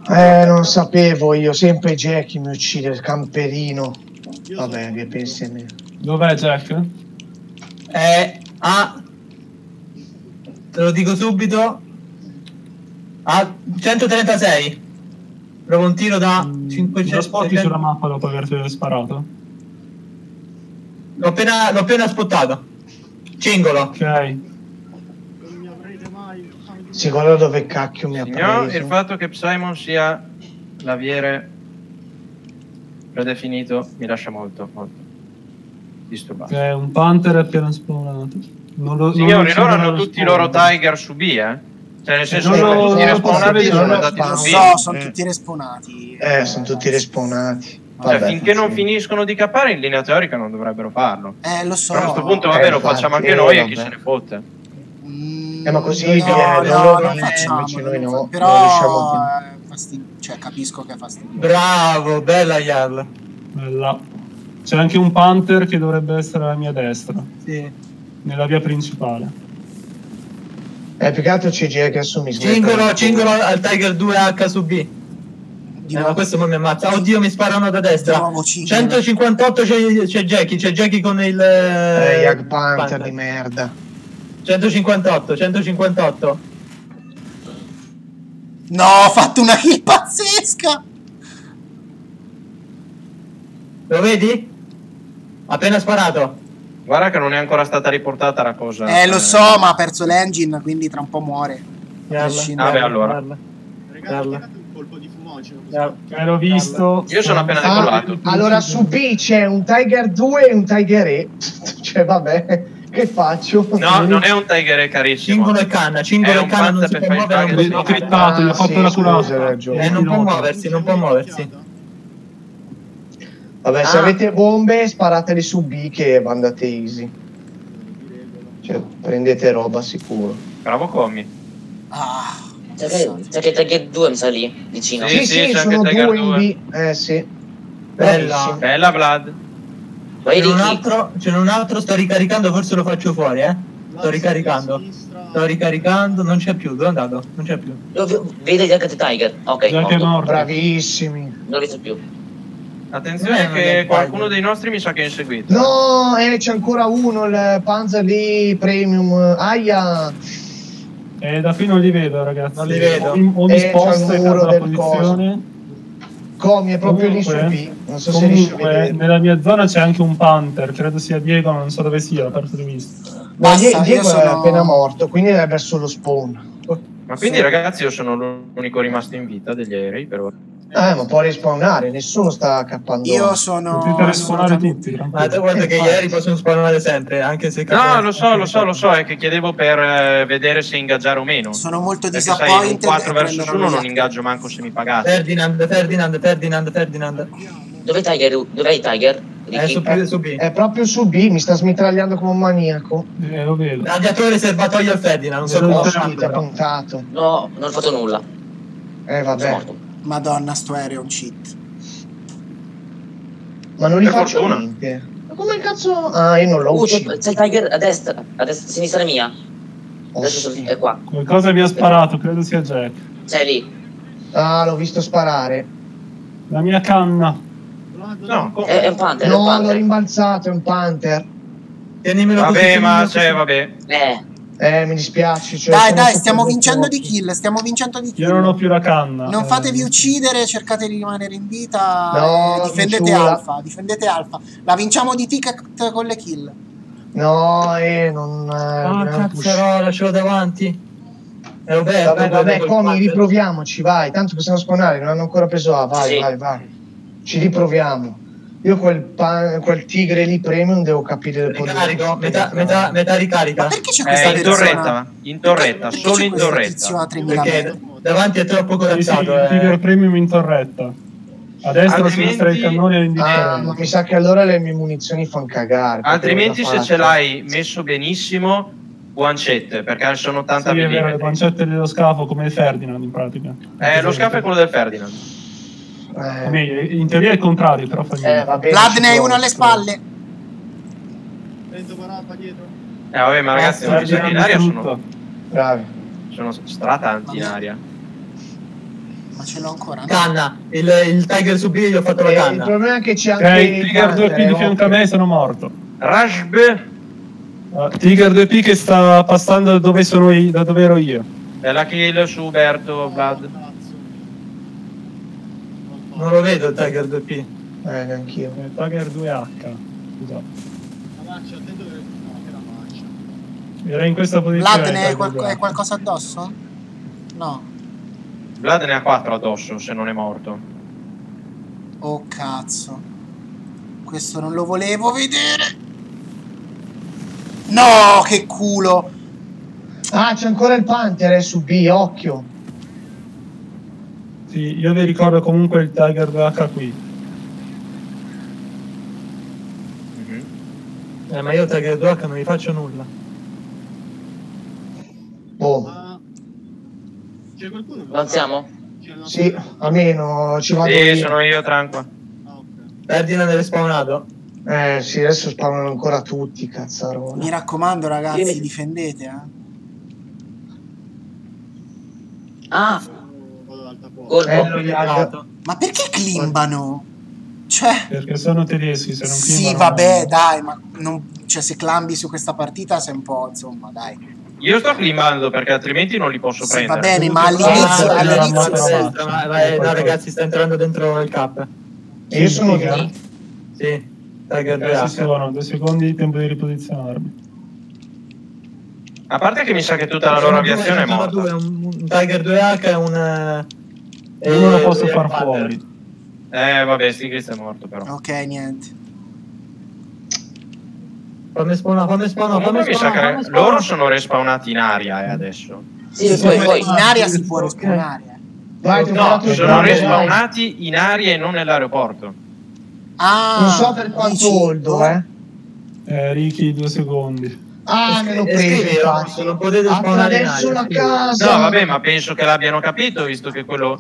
Speaker 3: Eh, non sapevo io, sempre Jackie mi uccide il camperino. Vabbè, che pensi a me.
Speaker 5: Dov'è Jack?
Speaker 6: È A... Te lo dico subito. A 136. Provo un tiro da
Speaker 5: Lo
Speaker 6: 500...
Speaker 5: spotti sulla mappa dopo averti sparato.
Speaker 6: L'ho appena, l'ho appena spottato. Cingolo.
Speaker 5: Ok.
Speaker 7: Non mi avrete mai...
Speaker 3: Sì, guarda dove cacchio mi ha preso.
Speaker 4: il fatto che Simon sia l'aviere predefinito mi lascia molto, molto disturbato.
Speaker 5: Ok, un Panther è appena spawnato. Non lo, non
Speaker 4: Signori,
Speaker 5: lo
Speaker 4: loro hanno tutti i loro. Tiger su B, eh? Cioè, nel senso
Speaker 5: Non lo-
Speaker 4: tutti
Speaker 5: non
Speaker 4: respawnati sono andati B.
Speaker 2: so, sono tutti respawnati.
Speaker 3: Eh, sono tutti respawnati.
Speaker 4: Cioè,
Speaker 3: Vabbè,
Speaker 4: finché non
Speaker 3: sì.
Speaker 4: finiscono di cappare, in linea teorica non dovrebbero farlo.
Speaker 2: Eh, lo so.
Speaker 4: Però a questo punto, vabbè,
Speaker 3: Eh,
Speaker 4: lo facciamo anche
Speaker 3: eh,
Speaker 4: noi e chi
Speaker 3: vabbè.
Speaker 4: se ne fotte.
Speaker 2: Mm,
Speaker 3: Eh, ma così
Speaker 2: no,
Speaker 3: viene,
Speaker 2: no, non
Speaker 3: non-
Speaker 2: facciamo,
Speaker 3: invece noi no,
Speaker 2: Però
Speaker 3: non riusciamo a-
Speaker 2: eh, fastid- cioè, capisco che è fastidioso.
Speaker 6: Bravo, bella Yarl.
Speaker 5: Bella. C'è anche un Panther che dovrebbe essere alla mia destra,
Speaker 6: Sì.
Speaker 5: nella via principale.
Speaker 3: Eh, più che altro c'è Jackie adesso mi smette.
Speaker 6: Cingolo, cingolo al Tiger 2H su B. Eh, ma questo non mi ammazza. Oddio, mi sparano da destra.
Speaker 2: nuovo cingolo.
Speaker 6: 158 c'è, c'è Jackie, c'è Jackie con il...
Speaker 3: Eh,
Speaker 6: Eh,
Speaker 3: Jag Panther di merda.
Speaker 6: 158, 158.
Speaker 2: No, ho fatto una kill pazzesca!
Speaker 6: Lo vedi? Appena sparato.
Speaker 4: Guarda che non è ancora stata riportata la cosa.
Speaker 2: Eh, lo so, ma ha perso l'engine, quindi tra un po' muore.
Speaker 4: Vabbè, allora.
Speaker 7: Regalo, un colpo di fumogeno.
Speaker 5: l'ho visto.
Speaker 4: Io sono appena
Speaker 3: Ah,
Speaker 4: decollato.
Speaker 3: allora su B c'è un Tiger 2 e un Tiger E. cioè, vabbè, che faccio?
Speaker 4: No, non è un Tiger carissimo.
Speaker 6: Cingolo e canna, cingolo e canna non si può
Speaker 4: per
Speaker 6: muovere. muovere.
Speaker 5: crittato, gli ho
Speaker 3: Ah,
Speaker 5: fatto la
Speaker 3: hai ragione.
Speaker 6: Eh, non può muoversi, non può muoversi.
Speaker 3: Vabbè, se
Speaker 6: Ah.
Speaker 3: avete bombe, sparateli su B che andate easy. Cioè, prendete roba sicuro.
Speaker 4: Bravo Comi.
Speaker 2: Ah,
Speaker 8: C'è che, c'è che Tiger 2 mi sa lì, vicino.
Speaker 4: Sì,
Speaker 3: Sì, sì,
Speaker 4: sì, c'è
Speaker 3: sono due in
Speaker 4: 2.
Speaker 3: B. Eh, sì.
Speaker 6: Bella.
Speaker 4: Bella Vlad.
Speaker 6: C'è un altro, c'è un altro, sto ricaricando, forse lo faccio fuori, eh. Sto ricaricando. Sto ricaricando, non c'è più, dove è andato? Non c'è più.
Speaker 8: lo v- vede anche Tiger. Ok, morto.
Speaker 3: Bravissimi.
Speaker 8: non l'ho visto più.
Speaker 4: Attenzione
Speaker 6: Eh,
Speaker 4: che
Speaker 6: un
Speaker 4: qualcuno dei nostri mi sa che è inseguito.
Speaker 3: No, eh, c'è ancora uno, il Panzer lì Premium. Aia.
Speaker 5: Eh, da qui non li vedo, ragazzi.
Speaker 6: Non li vedo.
Speaker 5: O mi, o mi
Speaker 3: Eh,
Speaker 5: sposto e cambio la
Speaker 3: del
Speaker 5: posizione.
Speaker 3: Comi è proprio lì su
Speaker 5: Comunque-
Speaker 3: B. Non so se riesci a
Speaker 5: Comunque, nella mia zona c'è anche un Panther, credo sia Diego, ma non so dove sia, ho perso di vista.
Speaker 3: Ma
Speaker 2: Basta,
Speaker 3: Die- Diego
Speaker 2: io
Speaker 3: è
Speaker 2: sono-
Speaker 3: appena morto, quindi è verso lo spawn.
Speaker 4: Ma quindi ragazzi io sono l'unico rimasto in vita degli aerei per ora.
Speaker 3: Eh, ma può respawnare, nessuno sta cappando.
Speaker 2: io sono...
Speaker 5: Potete respawnare
Speaker 2: sono-
Speaker 5: tutti,
Speaker 6: Ma te guarda che gli aerei possono spawnare sempre, anche se...
Speaker 4: No, lo so, lo so, lo so, è che chiedevo per eh, vedere se ingaggiare o meno.
Speaker 2: Sono molto
Speaker 4: Perché sai, un
Speaker 2: disappointed.
Speaker 4: 4
Speaker 2: e
Speaker 4: versus
Speaker 2: prendono
Speaker 4: 1 non ingaggio manco se mi pagate.
Speaker 6: Ferdinand, Ferdinand, Ferdinand, Ferdinand.
Speaker 8: Dov'è Tiger? Dov'è Tiger?
Speaker 6: È
Speaker 8: Ricky?
Speaker 6: su, B- su B.
Speaker 3: È proprio su B, mi sta smitragliando come un maniaco.
Speaker 5: Eh, lo vedo.
Speaker 6: Radiatore serbatoio al Ferdinand, non so
Speaker 3: ha puntato.
Speaker 8: No, non ho fatto nulla.
Speaker 3: Eh,
Speaker 8: Sono
Speaker 3: vabbè.
Speaker 8: morto.
Speaker 2: Madonna, sto aereo è un cheat.
Speaker 3: Ma non li
Speaker 4: Per
Speaker 3: faccio
Speaker 4: fortuna.
Speaker 3: niente. Ma come cazzo? Ah, io non l'ho
Speaker 8: Uh, c'è,
Speaker 3: ucciso.
Speaker 8: c'è il Tiger a destra, a destra, a sinistra mia.
Speaker 3: Oh,
Speaker 8: Adesso
Speaker 3: sì.
Speaker 8: è qua.
Speaker 5: Qualcosa mi ha sparato, credo sia Jack.
Speaker 8: Sei lì.
Speaker 3: Ah, l'ho visto sparare.
Speaker 5: La mia canna.
Speaker 4: No,
Speaker 8: È, è un Panther,
Speaker 3: No, l'ho rimbalzato, è un Panther.
Speaker 6: Tienimelo così,
Speaker 4: vabbè, ma cioè, vabbè.
Speaker 8: Eh,
Speaker 3: Eh, mi dispiace. Cioè,
Speaker 2: Dai, dai, stiamo vincendo di kill, stiamo vincendo di kill.
Speaker 5: Io non ho più la canna.
Speaker 2: Non
Speaker 5: Eh,
Speaker 2: fatevi uccidere, cercate di rimanere in vita.
Speaker 3: No,
Speaker 2: difendete. Alfa, difendete Alfa. La vinciamo di ticket con le kill.
Speaker 3: No, eh, non... eh,
Speaker 6: Ah, cazzarola, ce l'ho davanti. Roberto.
Speaker 3: Vabbè, vabbè,
Speaker 6: col
Speaker 3: Comi, riproviamoci, vai. Tanto possiamo spawnare, non hanno ancora preso A. Vai,
Speaker 8: Sì.
Speaker 3: vai, vai. Ci riproviamo. Io quel, pa- quel tigre lì premium devo capire le
Speaker 6: Ricarico, metà, metà, metà ricarica.
Speaker 2: Ma perché c'è questa
Speaker 4: Eh, in torretta, in torretta,
Speaker 2: Perché
Speaker 4: solo
Speaker 2: c'è
Speaker 4: in torretta.
Speaker 2: tizio a 3000
Speaker 6: Perché davanti è troppo
Speaker 5: Sì, sì,
Speaker 6: corazzato.
Speaker 5: il Tiger
Speaker 6: Eh.
Speaker 5: Premium in torretta. A destra, a
Speaker 4: Altrimenti-
Speaker 5: sinistra i cannoni è
Speaker 3: Ah, ma mi sa che allora le mie munizioni fanno cagare. perché
Speaker 4: Altrimenti se ce l'hai messo benissimo, guancette, perché sono 80
Speaker 5: Sì, vero, le
Speaker 4: mm.
Speaker 5: pancette dello scafo come il Ferdinand in pratica.
Speaker 4: Eh, lo scafo è quello del Ferdinand.
Speaker 3: Eh,
Speaker 5: meglio, in teoria è il contrario, però fa
Speaker 3: eh,
Speaker 5: niente.
Speaker 3: bene.
Speaker 2: Vlad ne hai uno alle spalle.
Speaker 7: Vento parappa dietro.
Speaker 4: Eh, vabbè, ma ragazzi, non che in aria sono,
Speaker 3: Bravi.
Speaker 4: sono stratanti in aria.
Speaker 2: Ma ce l'ho ancora. no?
Speaker 6: Canna, il, il Tiger su B gli ho fatto la
Speaker 3: Eh, il
Speaker 6: canna.
Speaker 3: problema è che c'è anche
Speaker 5: Ok,
Speaker 3: il
Speaker 5: Tiger 2P
Speaker 3: Panther,
Speaker 5: di
Speaker 3: eh,
Speaker 5: fianco a me sono morto.
Speaker 4: Rashb,
Speaker 5: Ah, Tiger 2P che sta passando da dove, sono io, da dove ero io.
Speaker 4: bella kill su Uberto, Vlad.
Speaker 6: Non lo vedo il Tiger 2P.
Speaker 3: Eh, neanch'io.
Speaker 5: Eh, Tiger 2H. Scusate.
Speaker 7: La attento che... No, che la maccia.
Speaker 5: Era in questa posizione.
Speaker 2: Vlad ne hai, qual-
Speaker 5: 2H.
Speaker 2: hai qualcosa addosso? No.
Speaker 4: Vlad ne ha 4 addosso se non è morto.
Speaker 2: Oh cazzo. Questo non lo volevo vedere. No, che culo.
Speaker 3: Ah, c'è ancora il Panther, è su B, occhio.
Speaker 5: Sì, io vi ricordo comunque il Tiger 2H qui.
Speaker 4: Mhm.
Speaker 6: Eh, ma io il Tiger 2H non gli faccio nulla.
Speaker 3: Boh.
Speaker 7: Ma... C'è qualcuno? che-
Speaker 8: avanziamo?
Speaker 3: Sì, almeno ci vado
Speaker 4: Sì,
Speaker 3: io.
Speaker 4: sono io, tranqua.
Speaker 7: Ah, ok.
Speaker 6: Ferdinand è respawnato.
Speaker 3: Eh, sì, adesso spawnano ancora tutti, cazzarola.
Speaker 2: Mi raccomando, ragazzi,
Speaker 8: Vieni.
Speaker 2: difendete, eh.
Speaker 8: Ah,
Speaker 3: Eh,
Speaker 6: dato.
Speaker 2: Ma perché climbano? Cioè,
Speaker 5: Perché sono tedeschi, se non
Speaker 2: sì,
Speaker 5: climbano-
Speaker 2: vabbè, dai, ma non- cioè, se clambi su questa partita sei un po', insomma, dai.
Speaker 4: Io sto climbando perché altrimenti non li posso
Speaker 2: Sì, va
Speaker 4: prendere.
Speaker 2: bene, ma all'inizio,
Speaker 6: Ah,
Speaker 2: all'inizio
Speaker 6: no, no, ma- ma- no, ragazzi, sta entrando dentro il cap.
Speaker 3: Io sono
Speaker 5: Tiger.
Speaker 3: lì.
Speaker 6: Sì, Tiger
Speaker 5: Eh,
Speaker 6: 2H.
Speaker 5: ci sono, due secondi di tempo di riposizionarmi.
Speaker 4: A parte che mi sa che tutta la loro aviazione è morta.
Speaker 6: due, un, un Tiger 2H e un... eh,
Speaker 5: Uno lo
Speaker 6: eh,
Speaker 5: posso far fuori.
Speaker 4: Eh, vabbè, Stiglitz è morto però.
Speaker 2: Ok, niente.
Speaker 6: Fammi spawnare, fammi spawnare, fammi spawnare,
Speaker 4: loro sono respawnati in aria eh, adesso.
Speaker 8: Sì, poi, poi.
Speaker 2: In aria si può respawnare. eh.
Speaker 3: Vai,
Speaker 4: No,
Speaker 3: fatto
Speaker 4: sono
Speaker 3: vai.
Speaker 4: respawnati in aria e non nell'aeroporto.
Speaker 2: Ah,
Speaker 3: Non so per quanto
Speaker 2: dici-
Speaker 3: oldo, eh.
Speaker 5: Eh, Ricky, due secondi.
Speaker 3: Ah, me
Speaker 6: Eh,
Speaker 3: preso,
Speaker 6: scrivi,
Speaker 3: infatti.
Speaker 6: non potete spawnare in
Speaker 3: adesso
Speaker 6: aria,
Speaker 3: la
Speaker 6: scrivi.
Speaker 3: casa.
Speaker 4: No, vabbè, ma penso che l'abbiano capito, visto che quello...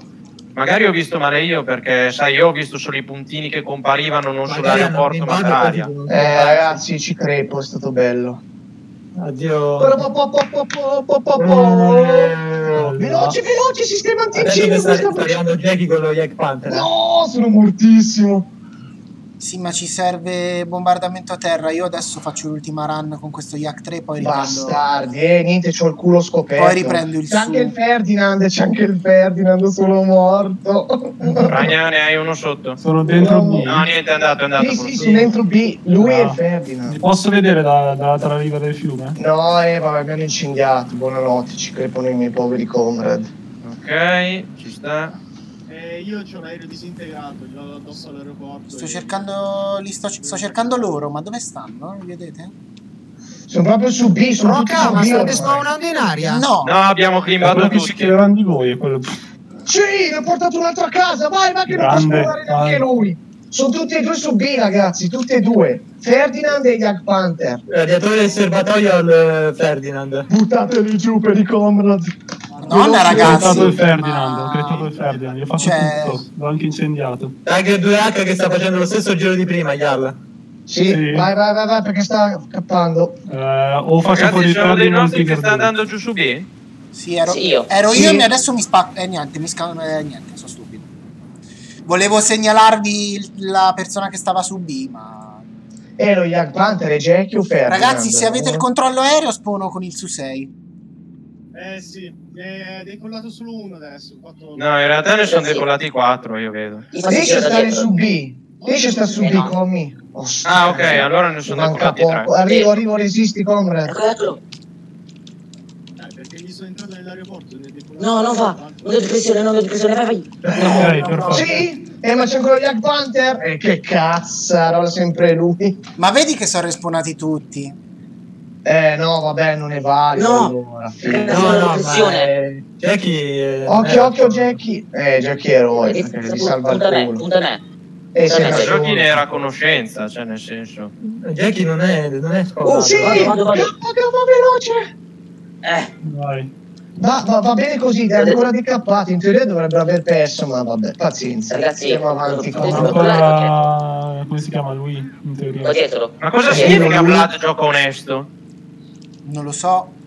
Speaker 4: Magari ho visto male io, perché, sai, io ho visto solo i puntini che comparivano non sull'aeroporto, ma
Speaker 6: blindato
Speaker 4: per aria.
Speaker 6: così, non-
Speaker 3: Eh, ragazzi, ci crepo, è stato bello.
Speaker 6: Addio.
Speaker 3: Veloci, veloci, sistema
Speaker 6: Adesso che
Speaker 3: anticinio.
Speaker 6: sta, arrivando Jackie con lo Jack Panther. eh.
Speaker 3: No, sono mortissimo.
Speaker 2: Sì, ma ci serve bombardamento a terra. Io adesso faccio l'ultima run con questo Yak 3, poi riprendo.
Speaker 3: Bastardi, eh, niente, c'ho il culo scoperto.
Speaker 2: Poi riprendo il
Speaker 3: C'è anche il Ferdinand, c'è anche il Ferdinand, sono morto.
Speaker 4: Ragna, ne hai uno sotto.
Speaker 5: Sono dentro B.
Speaker 4: No, niente, è andato, è andato.
Speaker 3: Sì, sì, sono dentro B, lui e
Speaker 5: No.
Speaker 3: il Ferdinand.
Speaker 5: Li posso vedere da- dall'altra riva del fiume?
Speaker 3: No, eh, vabbè, abbiamo incendiato. Buonanotte, ci crepano i miei poveri comrade.
Speaker 4: Ok, ci sta.
Speaker 7: Io c'ho l'aereo disintegrato, gli addosso all'aeroporto.
Speaker 2: Sto cercando, li sto, sto cercando loro, ma dove stanno? Li vedete?
Speaker 3: Sono proprio su B, sono tutti
Speaker 1: Rocca,
Speaker 3: su
Speaker 1: ma state spawnando in aria?
Speaker 2: No,
Speaker 4: No, abbiamo climbato
Speaker 5: che si
Speaker 4: tutti.
Speaker 5: chiederanno di voi, quello...
Speaker 3: Sì, ne ho portato un'altra a casa, vai, vai che non può spawnare neanche lui. Sono tutti e due su B, ragazzi, tutti e due. Ferdinand e Jack Panther.
Speaker 6: Radiatore del serbatoio al eh, Ferdinand.
Speaker 3: Buttateli giù per i comrade.
Speaker 2: Madonna,
Speaker 5: Ho
Speaker 2: ragazzi.
Speaker 5: il Ferdinand,
Speaker 2: ma-
Speaker 5: ho cretato il Ferdinand, gli ho fatto
Speaker 2: Cioè-
Speaker 5: tutto, l'ho anche incendiato.
Speaker 6: Tiger 2H che sta facendo lo stesso giro di prima, Yarl.
Speaker 3: Sì,
Speaker 5: Sì.
Speaker 3: vai, vai, vai, vai, perché sta cappando.
Speaker 5: Eh, o faccio fuori
Speaker 4: Ragazzi,
Speaker 5: il
Speaker 4: sono dei
Speaker 5: Ferdinand
Speaker 4: nostri che sta
Speaker 5: 2.
Speaker 4: andando giù su B?
Speaker 2: Sì, ero,
Speaker 8: Sì, io.
Speaker 2: ero io
Speaker 3: Sì.
Speaker 2: e adesso mi spacco. Eh, niente, mi sca- eh, niente, sono stupido. Volevo segnalarvi la persona che stava su B, ma.
Speaker 3: E lo Jack Panther e Jackie o Ferdinand?
Speaker 2: Ragazzi, se avete il controllo aereo, spawno con il su 6.
Speaker 7: Eh sì, è decollato solo uno adesso. Quattro...
Speaker 4: No, in realtà ne sono decollati 4, io vedo.
Speaker 8: Gli da
Speaker 3: stare su B. Riesci a stare su
Speaker 8: Eh,
Speaker 3: B,
Speaker 8: no.
Speaker 3: commi. Oh,
Speaker 4: Ah, ok, allora ne sono decollati. 3.
Speaker 3: Arrivo, arrivo, resisti, comrade.
Speaker 8: Eccolo, eccolo.
Speaker 7: Eh, perché gli sono entrato nell'aeroporto.
Speaker 8: No, non fa. Non do di pressione, non do di pressione, vai, vai.
Speaker 5: Ok, perfetto.
Speaker 3: Sì? Eh, ma c'è ancora Jack Panther? Eh, che cazzarola, sempre lui.
Speaker 2: Ma vedi che sono respawnati tutti.
Speaker 3: Eh, no, vabbè, non è valido.
Speaker 8: No.
Speaker 3: allora, fine.
Speaker 8: No,
Speaker 6: No,
Speaker 8: no,
Speaker 6: no, ma eh, Jackie... eh,
Speaker 3: Occhio,
Speaker 6: eh,
Speaker 3: occhio, Jackie. Eh, Jackie è eroe,
Speaker 8: Vedi,
Speaker 3: perché gli salva
Speaker 8: punta
Speaker 3: il
Speaker 8: me,
Speaker 3: culo.
Speaker 8: punta me.
Speaker 3: Eh,
Speaker 8: Ma
Speaker 3: ragione.
Speaker 4: giochi ne era a conoscenza, cioè nel senso.
Speaker 6: Jackie non è, non è.
Speaker 3: Oh, sì!
Speaker 8: Vado, vado, vado.
Speaker 3: Cappa, veloce!
Speaker 8: Eh,
Speaker 5: Vai.
Speaker 3: Va, va, va bene così, dai, ancora decappato. In teoria dovrebbero aver perso, ma vabbè, pazienza.
Speaker 8: Ragazzi,
Speaker 3: Andiamo avanti con
Speaker 5: Ancora... come si chiama lui, in teoria?
Speaker 4: Ma cosa
Speaker 8: Eh,
Speaker 4: significa Vlad gioco onesto?
Speaker 2: Non lo so.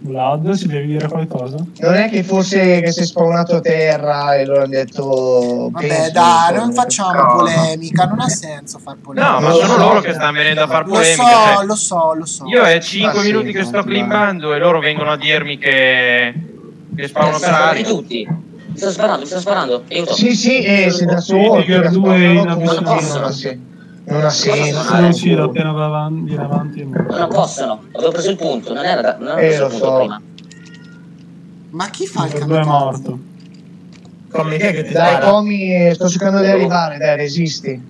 Speaker 5: Vlad, si deve dire qualcosa?
Speaker 3: Non è che fosse che si è spawnato a terra e loro hanno detto...
Speaker 2: Vabbè, dai, non facciamo polemica. Non ha senso far polemica.
Speaker 4: No, ma
Speaker 3: lo
Speaker 4: sono
Speaker 3: so.
Speaker 4: loro che stanno venendo a far
Speaker 2: Lo
Speaker 4: polemica.
Speaker 2: so,
Speaker 4: cioè.
Speaker 2: lo so, lo so.
Speaker 4: Io è 5
Speaker 3: Ma sì,
Speaker 4: minuti che sto climbando e loro vengono a dirmi che, che spawnano per
Speaker 8: sono
Speaker 4: aria.
Speaker 8: tutti. Mi stanno sparando, mi stanno sparando. Aiuto.
Speaker 3: Sì, sì, eh, se da solo... Che
Speaker 5: due in
Speaker 8: avvicinamento.
Speaker 3: Non ha sen- Non ha senso.
Speaker 5: Se non
Speaker 8: eh.
Speaker 5: uscire appena va avanti, viene avanti e muore.
Speaker 8: Non possono. Avevo preso il punto, non era da, non avevo
Speaker 3: Eh,
Speaker 8: preso
Speaker 3: lo
Speaker 8: il punto
Speaker 3: so.
Speaker 8: prima.
Speaker 2: Ma chi fa il
Speaker 5: due è morto.
Speaker 6: È che ti
Speaker 3: Dai,
Speaker 6: spara?
Speaker 3: Comi, sto cercando di arrivare, dai, resisti.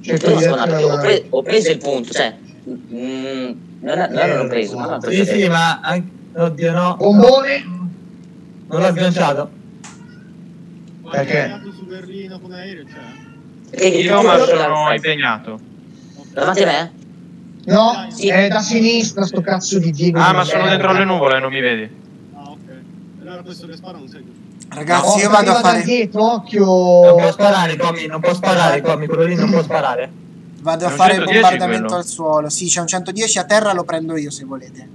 Speaker 3: Cerco
Speaker 8: Io
Speaker 3: di
Speaker 8: sono ho, pre- ho preso il punto, cioè... mm, non, è- non l'ho preso, non l'ho preso.
Speaker 6: Sì, sì, ma... anche- Oddio, no.
Speaker 3: Bombone!
Speaker 6: Non l'ha sganciato.
Speaker 3: Perché?
Speaker 7: andato su Berlino con aereo, cioè.
Speaker 8: Perché
Speaker 4: Io ma
Speaker 8: quello-
Speaker 4: sono impegnato.
Speaker 8: Davanti a me?
Speaker 3: No,
Speaker 8: Sì.
Speaker 3: è da sinistra sto cazzo di Diego.
Speaker 4: Ah, ma sono dentro le nuvole, non mi vedi.
Speaker 7: Ah, ok. Allora questo che spara non sei tu.
Speaker 2: Ragazzi,
Speaker 3: Oh,
Speaker 2: io vado a fare,
Speaker 3: dietro,
Speaker 6: Non
Speaker 3: occhio.
Speaker 6: può sparare, Commi, non può sparare, Commi, quello lì non può sparare.
Speaker 2: vado a fare il
Speaker 4: 110
Speaker 2: bombardamento
Speaker 4: quello.
Speaker 2: al suolo. Sì, c'è un 110 a terra, lo prendo io se volete.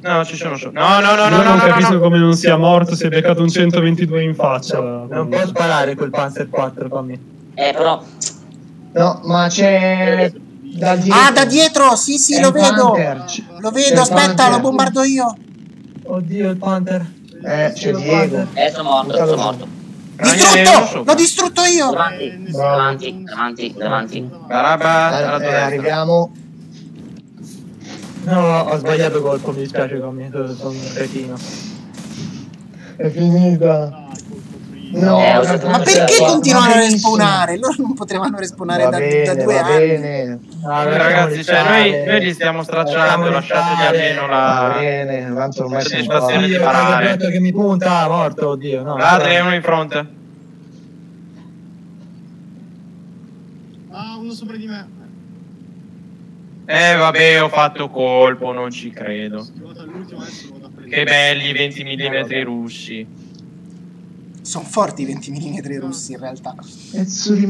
Speaker 4: No, ci sono solo. No, no, no, no,
Speaker 5: Io
Speaker 4: no,
Speaker 5: non
Speaker 4: no,
Speaker 5: capisco
Speaker 4: no.
Speaker 5: come non sia morto, si è beccato un 122 in faccia.
Speaker 6: Non può sparare quel Panzer 4, Commi.
Speaker 8: Eh, però...
Speaker 3: No, ma c'è Da dietro.
Speaker 2: Ah, da dietro! Sì, sì,
Speaker 3: È
Speaker 2: lo vedo!
Speaker 3: Panther.
Speaker 2: Lo
Speaker 3: c'è
Speaker 2: vedo, aspetta,
Speaker 3: Panther.
Speaker 2: lo bombardo io!
Speaker 6: Oddio, il Panther.
Speaker 3: Eh, c'è
Speaker 6: Il
Speaker 3: Diego.
Speaker 8: Eh, sono morto, sono morto.
Speaker 2: Distrutto! L'ho distrutto io!
Speaker 8: Davanti, davanti, davanti, davanti.
Speaker 4: Barabba,
Speaker 3: Eh, eh, arriviamo.
Speaker 6: No, ho sbagliato colpo, mi dispiace come sono un cretino.
Speaker 3: È finita. No,
Speaker 8: Eh, ho
Speaker 3: ma
Speaker 2: perché
Speaker 3: va-
Speaker 2: continuano
Speaker 3: va
Speaker 2: a respawnare? Loro non potevano respawnare
Speaker 3: Va
Speaker 2: da,
Speaker 3: bene,
Speaker 2: da due
Speaker 3: va
Speaker 2: anni.
Speaker 3: bene.
Speaker 6: Ah,
Speaker 4: Eh, ragazzi, cioè, noi, noi li stiamo stracciando, lasciategli almeno
Speaker 3: Va
Speaker 4: la...
Speaker 3: bene, tanto ormai
Speaker 4: Soddisfazione di parare.
Speaker 6: detto che mi punta, morto, oddio. No,
Speaker 4: Ladri, è uno in fronte.
Speaker 7: Ah, uno sopra di me.
Speaker 4: Eh, vabbè, ho fatto colpo, non ci credo. Che belli 20 mm russi.
Speaker 2: Sono forti i 20 mm russi in realtà.
Speaker 3: Pezzo di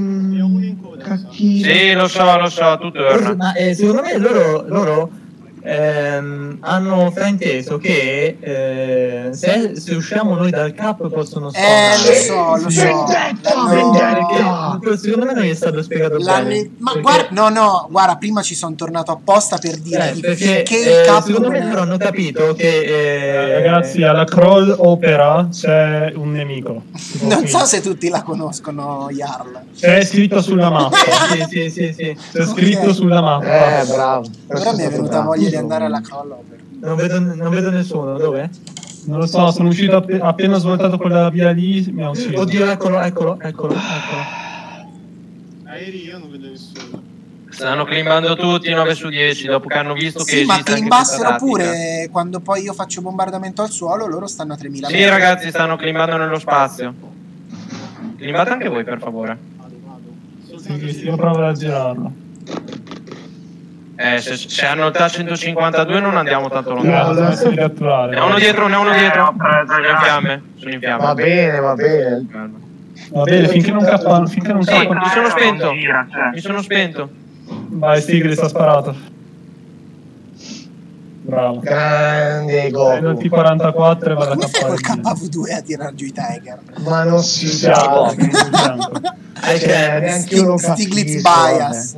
Speaker 3: cacchino.
Speaker 4: Sì, lo so, lo so, tu torna.
Speaker 6: Ma eh, secondo me loro, loro ehm, hanno frainteso che eh, se, se usciamo noi dal cap possono
Speaker 2: Eh,
Speaker 6: spawnare.
Speaker 2: lo so, lo so.
Speaker 3: Vendetta.
Speaker 6: Perché secondo me non è stato spiegato
Speaker 2: l'hanno-
Speaker 6: bene.
Speaker 2: Ma
Speaker 6: Perché-
Speaker 2: guarda, no, no, guarda, prima ci sono tornato apposta per dire
Speaker 6: eh, perché
Speaker 2: finché
Speaker 6: eh,
Speaker 2: il capo
Speaker 6: secondo me loro hanno capito che eh,
Speaker 5: Ragazzi, alla crawl opera c'è un nemico.
Speaker 2: Non so se tutti la conoscono, Jarl.
Speaker 5: C'è scritto sulla mappa.
Speaker 6: sì, sì, sì, sì.
Speaker 5: C'è scritto sulla mappa.
Speaker 3: Eh, bravo.
Speaker 2: Ora mi è venuta voglia di andare alla crollover.
Speaker 6: Non vedo, non vedo nessuno, dov'è?
Speaker 5: Non lo so, sono uscito appe- appena ho svoltato quella via lì, mi ha ucciso.
Speaker 6: Oddio, eccolo, eccolo, eccolo, eccolo.
Speaker 7: Aerei io non vedo nessuno.
Speaker 4: Stanno climbando tutti 9 su 10 dopo che hanno visto che
Speaker 2: Sì, ma climbassero pure quando poi io faccio bombardamento al suolo, loro stanno a 3000
Speaker 4: Sì, ragazzi, stanno climbando nello spazio. Climbate anche voi, per favore.
Speaker 7: Vado, vado.
Speaker 5: Sì,
Speaker 7: Soltanto
Speaker 5: Cristi, io provo a girarlo.
Speaker 4: Eh, se, se hanno il TAC 152 non andiamo tanto
Speaker 5: No,
Speaker 4: lontano.
Speaker 5: adesso catturare.
Speaker 4: Ne ho uno dietro, ne uno dietro.
Speaker 11: ho preso,
Speaker 4: Sono in fiamme. Sono in fiamme.
Speaker 3: Va bene, va bene.
Speaker 5: Va bene, finché non cappano, finché non
Speaker 4: Sì,
Speaker 5: cappano.
Speaker 4: mi sono spento.
Speaker 11: Cioè.
Speaker 4: Mi sono spento.
Speaker 5: Vai, Stigris ha sparato. Bravo.
Speaker 3: Grande
Speaker 5: Prendo il
Speaker 3: Goku.
Speaker 5: T44 e vado a
Speaker 2: Come fai col
Speaker 5: cappare.
Speaker 2: KV2 a tirar giù i Tiger?
Speaker 3: Ma non si sa. Eh, cioè, neanche io lo
Speaker 2: Stig- Stiglitz
Speaker 3: capisco,
Speaker 2: bias.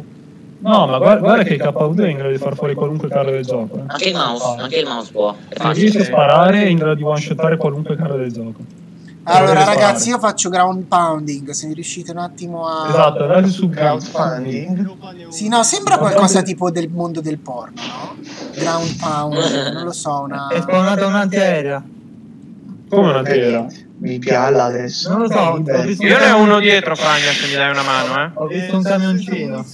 Speaker 5: No, ma guarda, guarda che il K2 è in grado di far fuori qualunque carro del gioco. Eh.
Speaker 8: Anche il mouse, anche il mouse può. È
Speaker 5: Se
Speaker 8: facile.
Speaker 5: riesce a sparare è in grado di one-shottare qualunque carro del gioco.
Speaker 2: Allora, ragazzi, io faccio ground pounding. Se riuscite un attimo a.
Speaker 5: Esatto, andate su
Speaker 7: farne uno.
Speaker 2: Sì, no, sembra qualcosa tipo del mondo del porno, no? Ground pound, non lo so, una.
Speaker 6: È spawnata un'antiaerea.
Speaker 5: Come una tela.
Speaker 3: Mi pialla adesso.
Speaker 6: Non lo so,
Speaker 4: Io ne ho uno dietro, Fragna, se mi dai una mano, eh.
Speaker 6: ho visto un camioncino.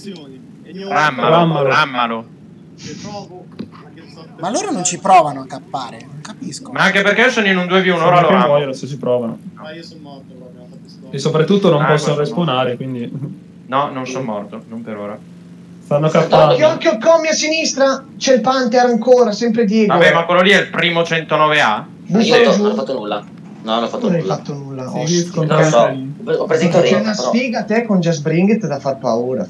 Speaker 4: Rammalo,
Speaker 5: Rammalo.
Speaker 2: Ma loro non ci provano a cappare, non capisco.
Speaker 4: Ma anche perché io sono in un 2v1,
Speaker 5: Sono
Speaker 4: ora lo amo.
Speaker 5: muoiono se si provano.
Speaker 7: Ma io sono morto,
Speaker 5: E soprattutto non
Speaker 4: Ah,
Speaker 5: possono respawnare, quindi
Speaker 4: No, non sono morto, non per ora.
Speaker 5: stanno
Speaker 3: Occhio,
Speaker 5: cappando.
Speaker 3: occhio, commi a sinistra. C'è il Panther ancora, sempre Diego.
Speaker 4: Vabbè, ma quello lì è il primo 109A?
Speaker 8: Io
Speaker 3: Buttalo
Speaker 8: non
Speaker 3: giù.
Speaker 8: ho fatto nulla. No, non ho fatto
Speaker 3: Non hai
Speaker 8: nulla.
Speaker 3: fatto nulla.
Speaker 5: Sì, con
Speaker 8: Non lo so. Ho preso il
Speaker 3: C'è
Speaker 8: torino,
Speaker 3: una
Speaker 8: però.
Speaker 3: sfiga a te con Just Bring It da far paura.